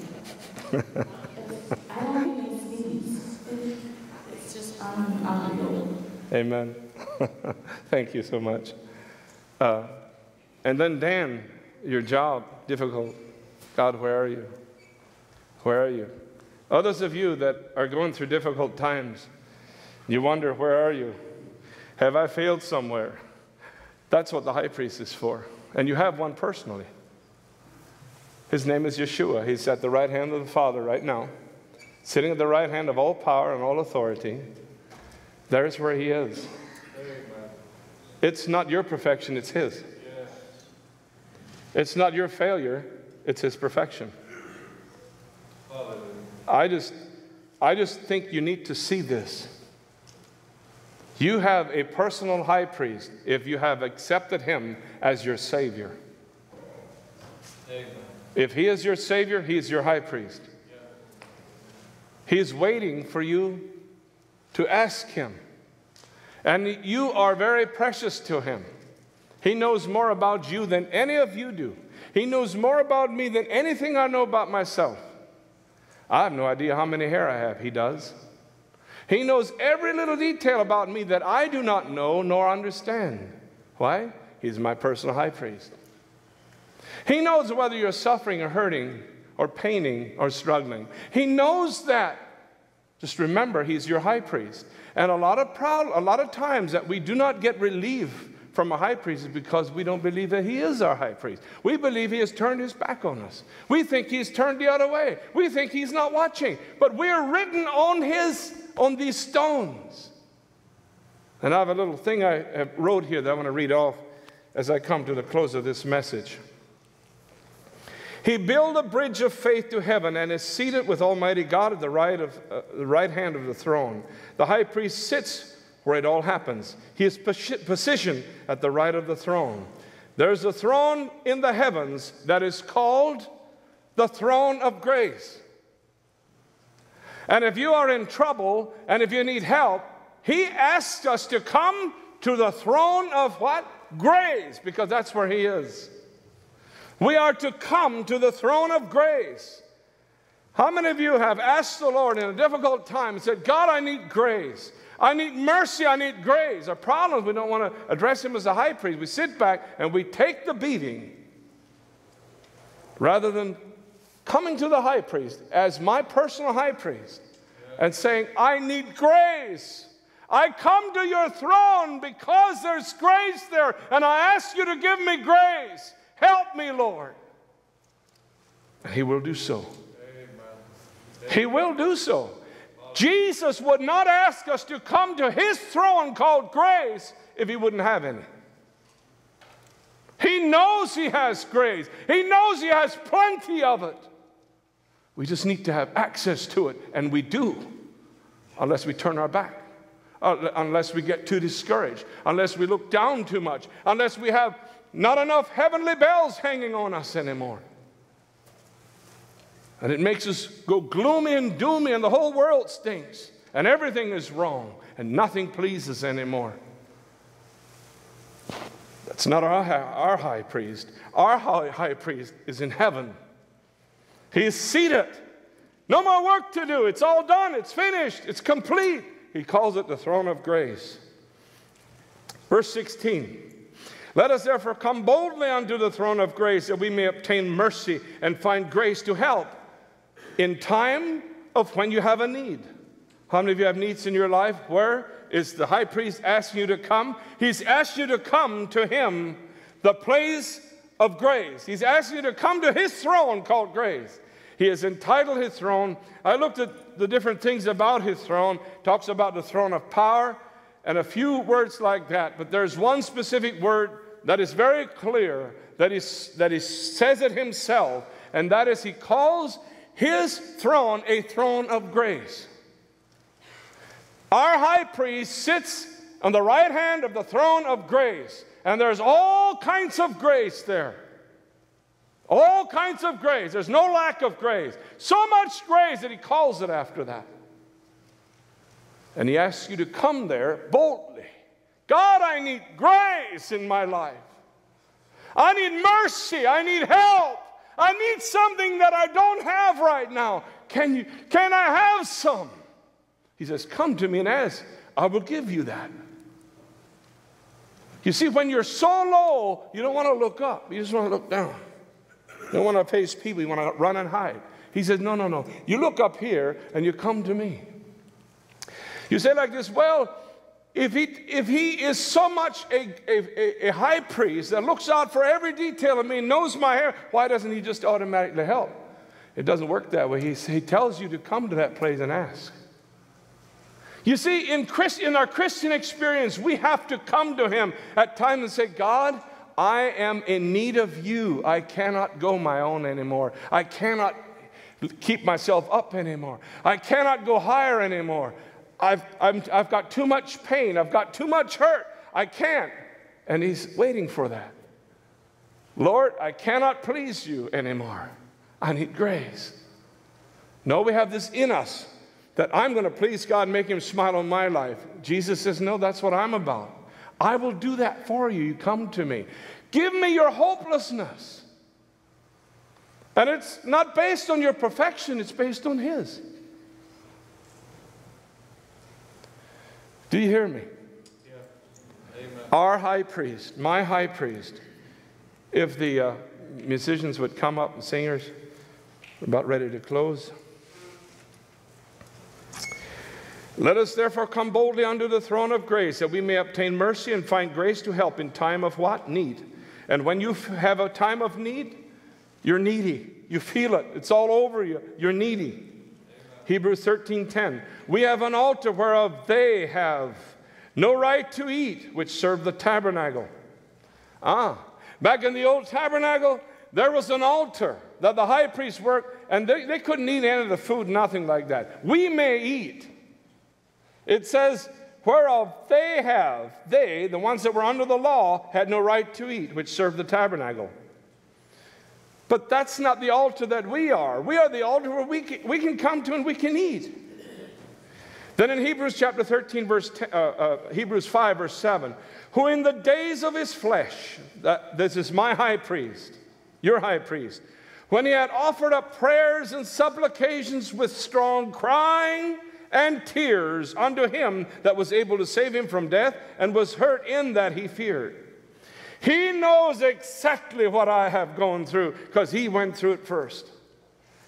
Amen. Thank you so much. Uh, and then, Dan, your job, difficult. God, where are you? Where are you? Others of you that are going through difficult times, you wonder, where are you? Have I failed somewhere? That's what the high priest is for. And you have one personally. His name is Yeshua. He's at the right hand of the Father right now, sitting at the right hand of all power and all authority. There's where he is. It's not your perfection, it's his. It's not your failure, it's his perfection. I just I just think you need to see this. You have a personal high priest if you have accepted him as your Savior. Amen. If he is your Savior, he is your high priest. He is waiting for you to ask him. And you are very precious to him. He knows more about you than any of you do. He knows more about me than anything I know about myself. I have no idea how many hair I have. He does. He knows every little detail about me that I do not know nor understand. Why? He's my personal high priest. He knows whether you're suffering or hurting or paining or struggling. He knows that. Just remember, He's your high priest. And a lot of, proud, a lot of times that we do not get relief from a high priest is because we don't believe that he is our high priest. We believe he has turned his back on us. We think he's turned the other way. We think he's not watching. But we're written on his on these stones. And I have a little thing I wrote here that I want to read off as I come to the close of this message. He built a bridge of faith to heaven and is seated with Almighty God at the right, of, uh, the right hand of the throne. The high priest sits where it all happens. He is positioned at the right of the throne. There's a throne in the heavens that is called the throne of grace. And if you are in trouble and if you need help, He asks us to come to the throne of what? Grace, because that's where He is. We are to come to the throne of grace. How many of you have asked the Lord in a difficult time and said, God, I need grace? I need mercy. I need grace. Our problem is we don't want to address him as a high priest. We sit back and we take the beating rather than coming to the high priest as my personal high priest and saying, I need grace. I come to your throne because there's grace there, and I ask you to give me grace. Help me, Lord. And he will do so. He will do so. Jesus would not ask us to come to his throne called grace if he wouldn't have any. He knows he has grace, he knows he has plenty of it. We just need to have access to it, and we do, unless we turn our back, uh, unless we get too discouraged, unless we look down too much, unless we have not enough heavenly bells hanging on us anymore. And it makes us go gloomy and doomy, and the whole world stinks, and everything is wrong, and nothing pleases anymore. That's not our, our high priest. Our high, high priest is in heaven. He is seated. No more work to do. It's all done. It's finished. It's complete. He calls it the throne of grace. Verse 16. Let us therefore come boldly unto the throne of grace that we may obtain mercy and find grace to help in time of when you have a need. How many of you have needs in your life? Where is the high priest asking you to come? He's asked you to come to him, the place of grace. He's asking you to come to his throne called grace. He has entitled his throne. I looked at the different things about his throne, talks about the throne of power, and a few words like that. But there's one specific word that is very clear that he, that he says it himself, and that is he calls his throne a throne of grace. Our high priest sits on the right hand of the throne of grace, and there's all kinds of grace there. All kinds of grace. There's no lack of grace. So much grace that he calls it after that. And he asks you to come there boldly. God, I need grace in my life. I need mercy. I need help. I need something that I don't have right now. Can, you, can I have some? He says, Come to me and ask. I will give you that. You see, when you're so low, you don't want to look up, you just want to look down. You don't want to face people, you want to run and hide. He says, No, no, no. You look up here and you come to me. You say like this, well, if he, if he is so much a, a, a high priest that looks out for every detail of me, knows my hair, why doesn't he just automatically help? It doesn't work that way. He, he tells you to come to that place and ask. You see, in, Christ, in our Christian experience, we have to come to Him at times and say, God, I am in need of you. I cannot go my own anymore. I cannot keep myself up anymore. I cannot go higher anymore. I've, i have got too much pain. I've got too much hurt. I can't. And He's waiting for that. Lord, I cannot please you anymore. I need grace. No, we have this in us that I'm going to please God and make Him smile on my life. Jesus says, No, that's what I'm about. I will do that for you. You come to me. Give me your hopelessness. And it's not based on your perfection, it's based on His. Do you hear me? Yeah. Our high priest, my high priest, if the uh, musicians would come up and singers, we're about ready to close. Let us therefore come boldly unto the throne of grace that we may obtain mercy and find grace to help in time of what? Need. And when you have a time of need, you're needy. You feel it. It's all over you. You're needy. Hebrews 13:10. We have an altar whereof they have no right to eat, which serve the tabernacle. Ah, back in the old tabernacle, there was an altar that the high priest worked, and they, they couldn't eat any of the food, nothing like that. We may eat. It says, whereof they have, they, the ones that were under the law, had no right to eat, which served the tabernacle. But that's not the altar that we are. We are the altar where we can, we can come to and we can eat. Then in Hebrews chapter 13, verse 10, uh, uh, Hebrews 5, verse 7, who in the days of his flesh, that, this is my high priest, your high priest, when he had offered up prayers and supplications with strong crying and tears unto him that was able to save him from death, and was hurt in that he feared. He knows exactly what I have gone through because he went through it first.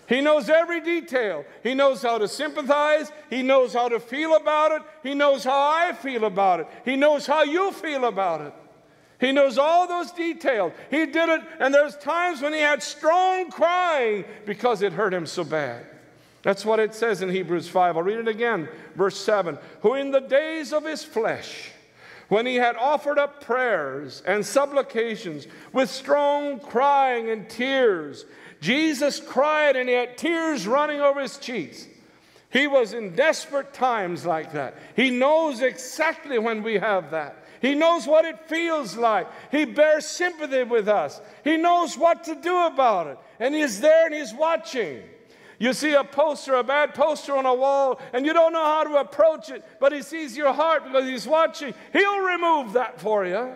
He knows every detail. He knows how to sympathize. He knows how to feel about it. He knows how I feel about it. He knows how you feel about it. He knows all those details. He did it, and there's times when he had strong crying because it hurt him so bad. That's what it says in Hebrews 5. I'll read it again, verse 7. Who in the days of his flesh, when he had offered up prayers and supplications with strong crying and tears, Jesus cried and he had tears running over his cheeks. He was in desperate times like that. He knows exactly when we have that. He knows what it feels like. He bears sympathy with us. He knows what to do about it. And He's there and He's watching. You see a poster, a bad poster on a wall, and you don't know how to approach it, but He sees your heart because He's watching. He'll remove that for you.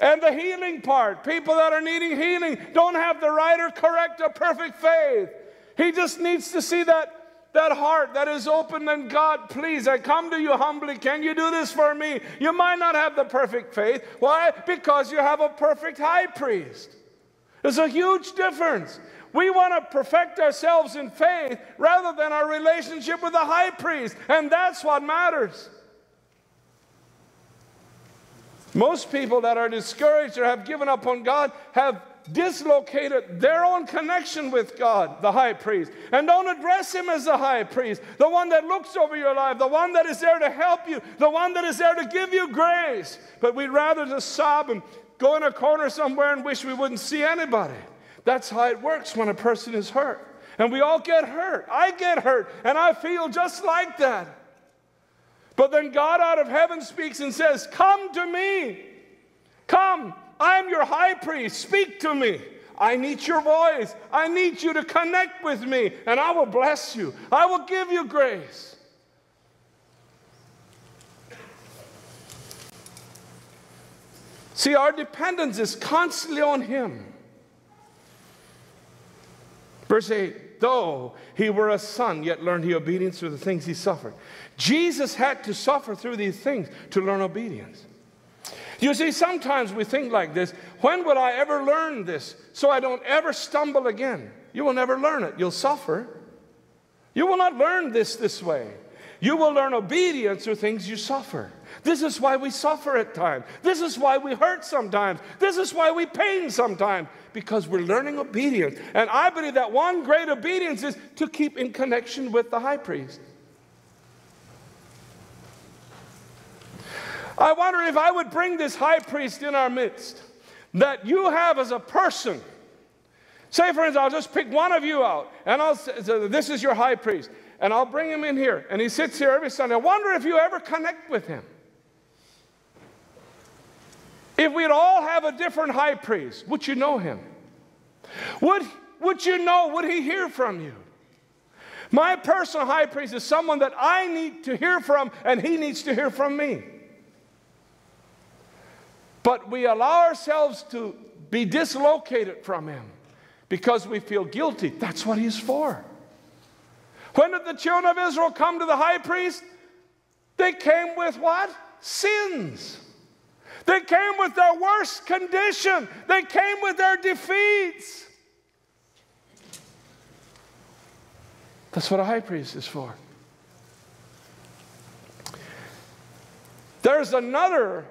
And the healing part, people that are needing healing don't have the right or correct or perfect faith. He just needs to see that that heart that is open and God, please, I come to you humbly. Can you do this for me? You might not have the perfect faith. Why? Because you have a perfect high priest. There's a huge difference. We want to perfect ourselves in faith rather than our relationship with the high priest, and that's what matters. Most people that are discouraged or have given up on God have dislocated their own connection with God, the high priest, and don't address him as the high priest, the one that looks over your life, the one that is there to help you, the one that is there to give you grace. But we'd rather just sob and go in a corner somewhere and wish we wouldn't see anybody. That's how it works when a person is hurt. And we all get hurt. I get hurt, and I feel just like that. But then God out of heaven speaks and says, Come to me. Come, I'm your high priest. Speak to me. I need your voice. I need you to connect with me, and I will bless you. I will give you grace. See, our dependence is constantly on Him. Verse 8 Though he were a son, yet learned he obedience through the things he suffered. Jesus had to suffer through these things to learn obedience. You see, sometimes we think like this when will I ever learn this so I don't ever stumble again? You will never learn it. You'll suffer. You will not learn this this way. You will learn obedience through things you suffer. This is why we suffer at times. This is why we hurt sometimes. This is why we pain sometimes, because we're learning obedience. And I believe that one great obedience is to keep in connection with the high priest. I wonder if I would bring this high priest in our midst that you have as a person. Say, for instance, I'll just pick one of you out, and I'll say, This is your high priest, and I'll bring him in here, and he sits here every Sunday. I wonder if you ever connect with him. If we'd all have a different high priest, would you know him? Would, would you know, would he hear from you? My personal high priest is someone that I need to hear from, and he needs to hear from me. But we allow ourselves to be dislocated from Him because we feel guilty. That's what He's for. When did the children of Israel come to the high priest? They came with what? Sins. They came with their worst condition. They came with their defeats. That's what a high priest is for. There's another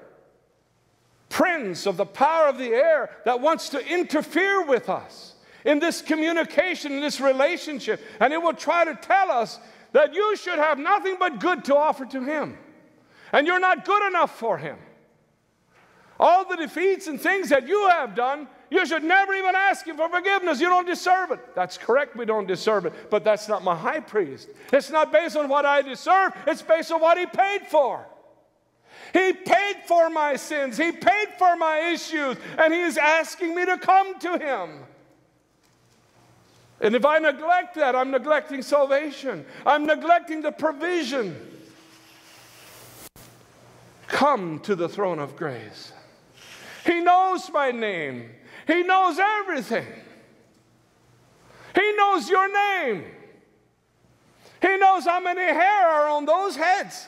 prince of the power of the air that wants to interfere with us in this communication, in this relationship. And it will try to tell us that you should have nothing but good to offer to him. And you're not good enough for him. All the defeats and things that you have done, you should never even ask him for forgiveness. You don't deserve it. That's correct, we don't deserve it. But that's not my high priest. It's not based on what I deserve, it's based on what he paid for. He paid for my sins, He paid for my issues, and He is asking me to come to Him. And if I neglect that, I'm neglecting salvation, I'm neglecting the provision. Come to the throne of grace. He knows my name, He knows everything. He knows your name. He knows how many hair are on those heads.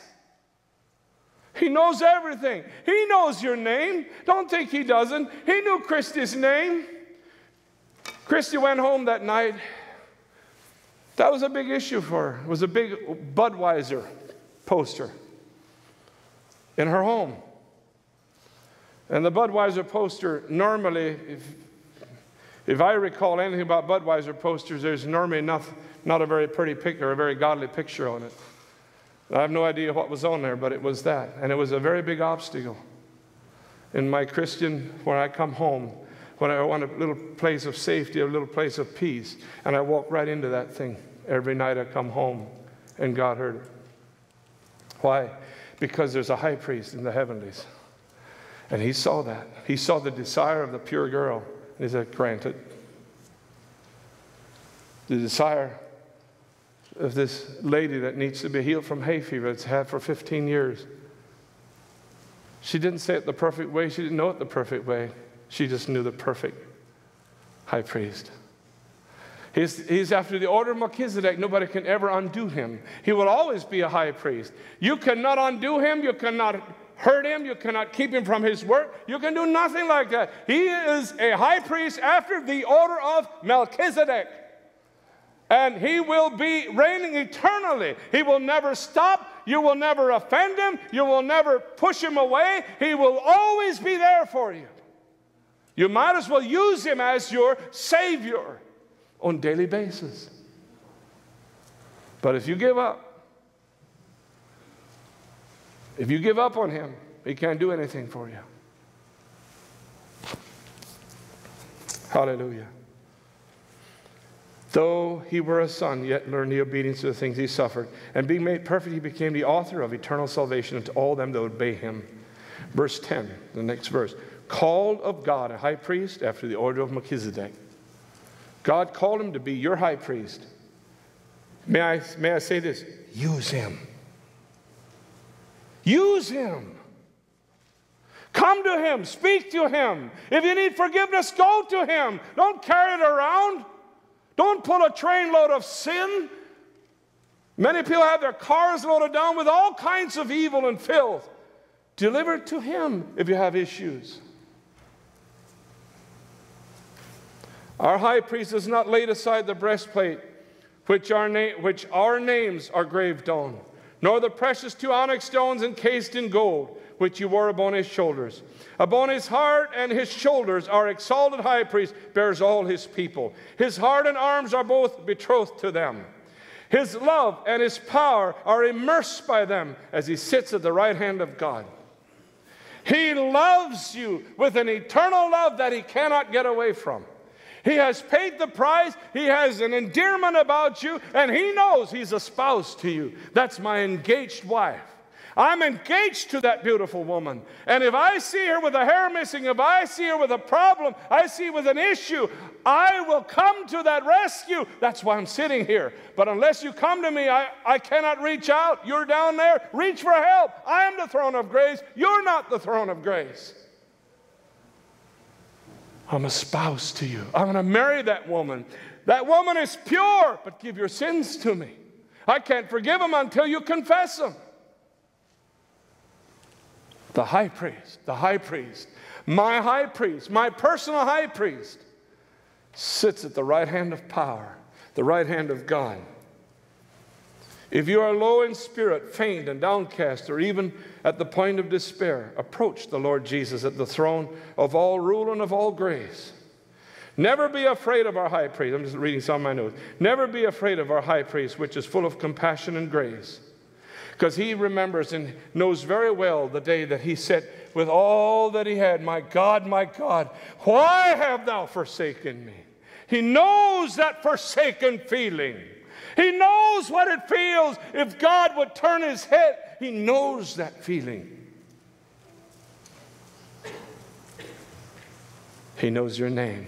He knows everything. He knows your name. Don't think he doesn't. He knew Christy's name. Christy went home that night. That was a big issue for her. It was a big Budweiser poster in her home. And the Budweiser poster, normally, if, if I recall anything about Budweiser posters, there's normally not, not a very pretty picture, a very godly picture on it. I have no idea what was on there, but it was that. And it was a very big obstacle in my Christian, when I come home, when I want a little place of safety, a little place of peace. And I walk right into that thing every night I come home, and God heard it. Why? Because there's a high priest in the heavenlies. And he saw that. He saw the desire of the pure girl. And he said, Granted. The desire of this lady that needs to be healed from hay fever that's had for 15 years. She didn't say it the perfect way, she didn't know it the perfect way. She just knew the perfect high priest. He's, he's, after the order of Melchizedek. Nobody can ever undo him. He will always be a high priest. You cannot undo him. You cannot hurt him. You cannot keep him from his work. You can do nothing like that. He is a high priest after the order of Melchizedek and he will be reigning eternally. He will never stop. You will never offend him. You will never push him away. He will always be there for you. You might as well use him as your Savior on daily basis. But if you give up, if you give up on him, he can't do anything for you. Hallelujah. Though he were a son, yet learned the obedience to the things he suffered. And being made perfect, he became the author of eternal salvation unto all them that obey him. Verse 10, the next verse. Called of God a high priest after the order of Melchizedek. God called him to be your high priest. May I, may I say this? Use him. Use him. Come to him. Speak to him. If you need forgiveness, go to him. Don't carry it around. Don't pull a trainload of sin. Many people have their cars loaded down with all kinds of evil and filth. Deliver it to him if you have issues. Our high priest has not laid aside the breastplate which our, na- which our names are graved on, nor the precious two onyx stones encased in gold, which you wore upon his shoulders. Upon his heart and his shoulders, our exalted high priest bears all his people. His heart and arms are both betrothed to them. His love and his power are immersed by them as he sits at the right hand of God. He loves you with an eternal love that he cannot get away from. He has paid the price. He has an endearment about you, and He knows He's a spouse to you. That's my engaged wife. I'm engaged to that beautiful woman. And if I see her with a hair missing, if I see her with a problem, I see with an issue, I will come to that rescue. That's why I'm sitting here. But unless you come to me, I, I cannot reach out. You're down there. Reach for help. I am the throne of grace. You're not the throne of grace. I'm a spouse to you. I'm going to marry that woman. That woman is pure, but give your sins to me. I can't forgive them until you confess them. The high priest, the high priest, my high priest, my personal high priest, sits at the right hand of power, the right hand of God. If you are low in spirit, faint and downcast, or even at the point of despair, approach the Lord Jesus at the throne of all rule and of all grace. Never be afraid of our high priest. I'm just reading some of my notes. Never be afraid of our high priest, which is full of compassion and grace. Because he remembers and knows very well the day that he said, with all that he had, My God, my God, why have thou forsaken me? He knows that forsaken feeling. He knows what it feels if God would turn his head. He knows that feeling. He knows your name.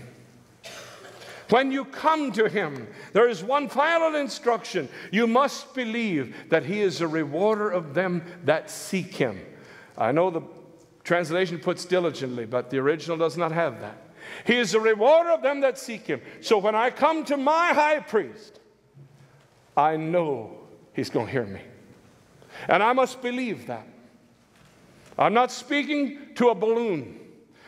When you come to him, there is one final instruction. You must believe that he is a rewarder of them that seek him. I know the translation puts diligently, but the original does not have that. He is a rewarder of them that seek him. So when I come to my high priest, I know He's going to hear me. And I must believe that. I'm not speaking to a balloon.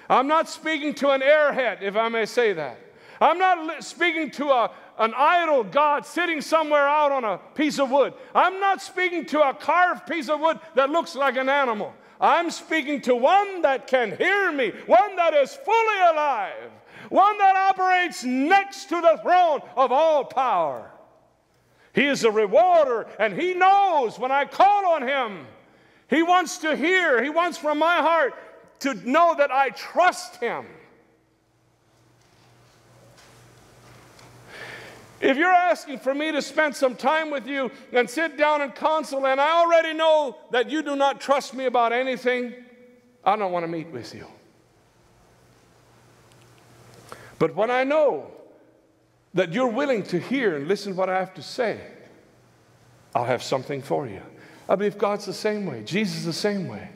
I'm not speaking to an airhead, if I may say that. I'm not speaking to a, an idol God sitting somewhere out on a piece of wood. I'm not speaking to a carved piece of wood that looks like an animal. I'm speaking to one that can hear me, one that is fully alive, one that operates next to the throne of all power. He is a rewarder, and He knows when I call on Him. He wants to hear, He wants from my heart to know that I trust Him. If you're asking for me to spend some time with you and sit down and counsel, and I already know that you do not trust me about anything, I don't want to meet with you. But when I know that you're willing to hear and listen to what I have to say, I'll have something for you. I believe God's the same way, Jesus the same way.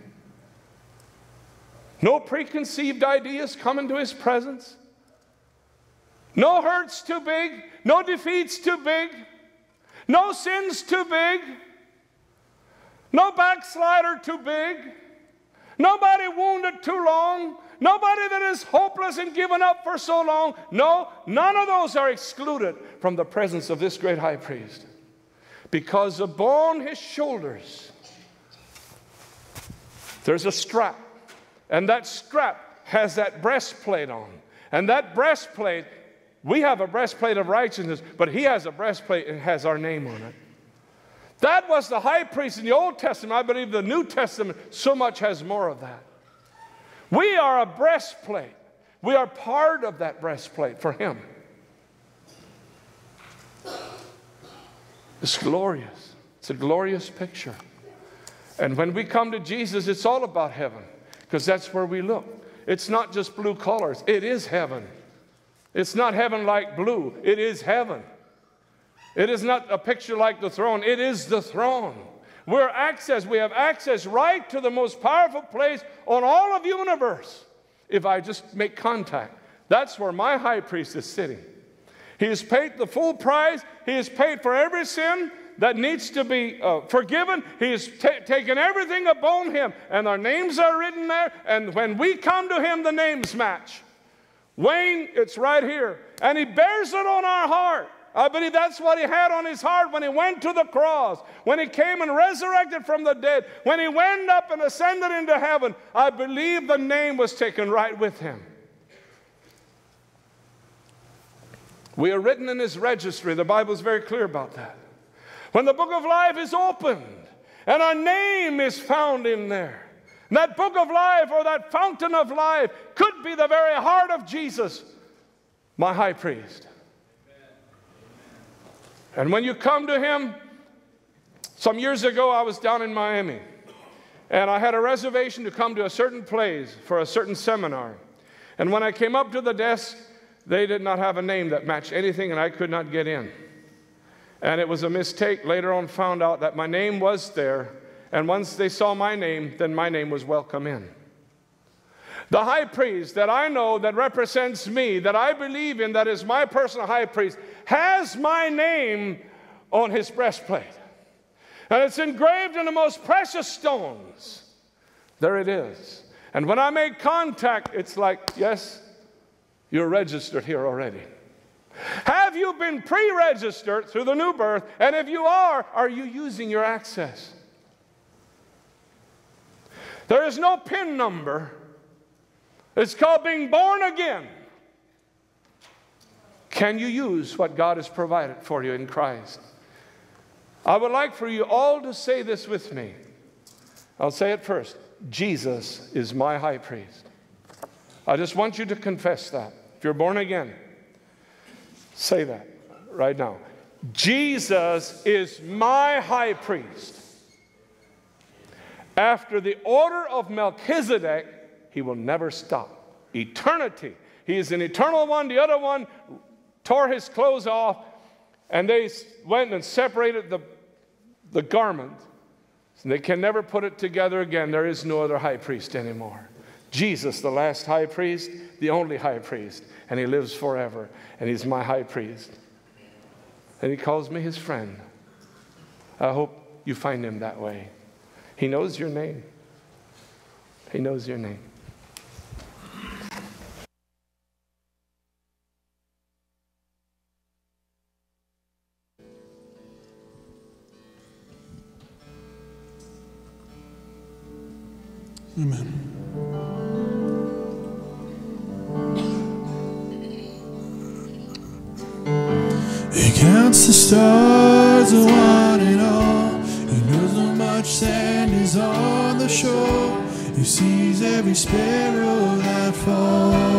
No preconceived ideas come into his presence. No hurts too big, no defeats too big, no sins too big, no backslider too big, nobody wounded too long, Nobody that is hopeless and given up for so long. No, none of those are excluded from the presence of this great high priest. Because upon his shoulders, there's a strap. And that strap has that breastplate on. And that breastplate, we have a breastplate of righteousness, but he has a breastplate and has our name on it. That was the high priest in the Old Testament. I believe the New Testament so much has more of that. We are a breastplate. We are part of that breastplate for Him. It's glorious. It's a glorious picture. And when we come to Jesus, it's all about heaven because that's where we look. It's not just blue colors, it is heaven. It's not heaven like blue, it is heaven. It is not a picture like the throne, it is the throne. We're access, we have access right to the most powerful place on all of the universe if I just make contact. That's where my high priest is sitting. He has paid the full price, he has paid for every sin that needs to be uh, forgiven. He's taken everything upon him, and our names are written there. And when we come to him, the names match. Wayne, it's right here. And he bears it on our heart. I believe that's what he had on his heart when he went to the cross, when he came and resurrected from the dead, when he went up and ascended into heaven. I believe the name was taken right with him. We are written in his registry. The Bible is very clear about that. When the book of life is opened and our name is found in there, that book of life or that fountain of life could be the very heart of Jesus, my high priest. And when you come to him, some years ago I was down in Miami and I had a reservation to come to a certain place for a certain seminar. And when I came up to the desk, they did not have a name that matched anything and I could not get in. And it was a mistake. Later on, found out that my name was there. And once they saw my name, then my name was welcome in. The high priest that I know that represents me, that I believe in, that is my personal high priest, has my name on his breastplate. And it's engraved in the most precious stones. There it is. And when I make contact, it's like, yes, you're registered here already. Have you been pre registered through the new birth? And if you are, are you using your access? There is no PIN number it's called being born again. Can you use what God has provided for you in Christ? I would like for you all to say this with me. I'll say it first Jesus is my high priest. I just want you to confess that. If you're born again, say that right now. Jesus is my high priest. After the order of Melchizedek, he will never stop. Eternity. He is an eternal one. The other one tore his clothes off, and they went and separated the, the garment. And they can never put it together again. There is no other high priest anymore. Jesus, the last high priest, the only high priest, and he lives forever, and he's my high priest. And he calls me his friend. I hope you find him that way. He knows your name. He knows your name. Amen. He counts the stars, one and all. He knows how much sand is on the shore. He sees every sparrow that falls.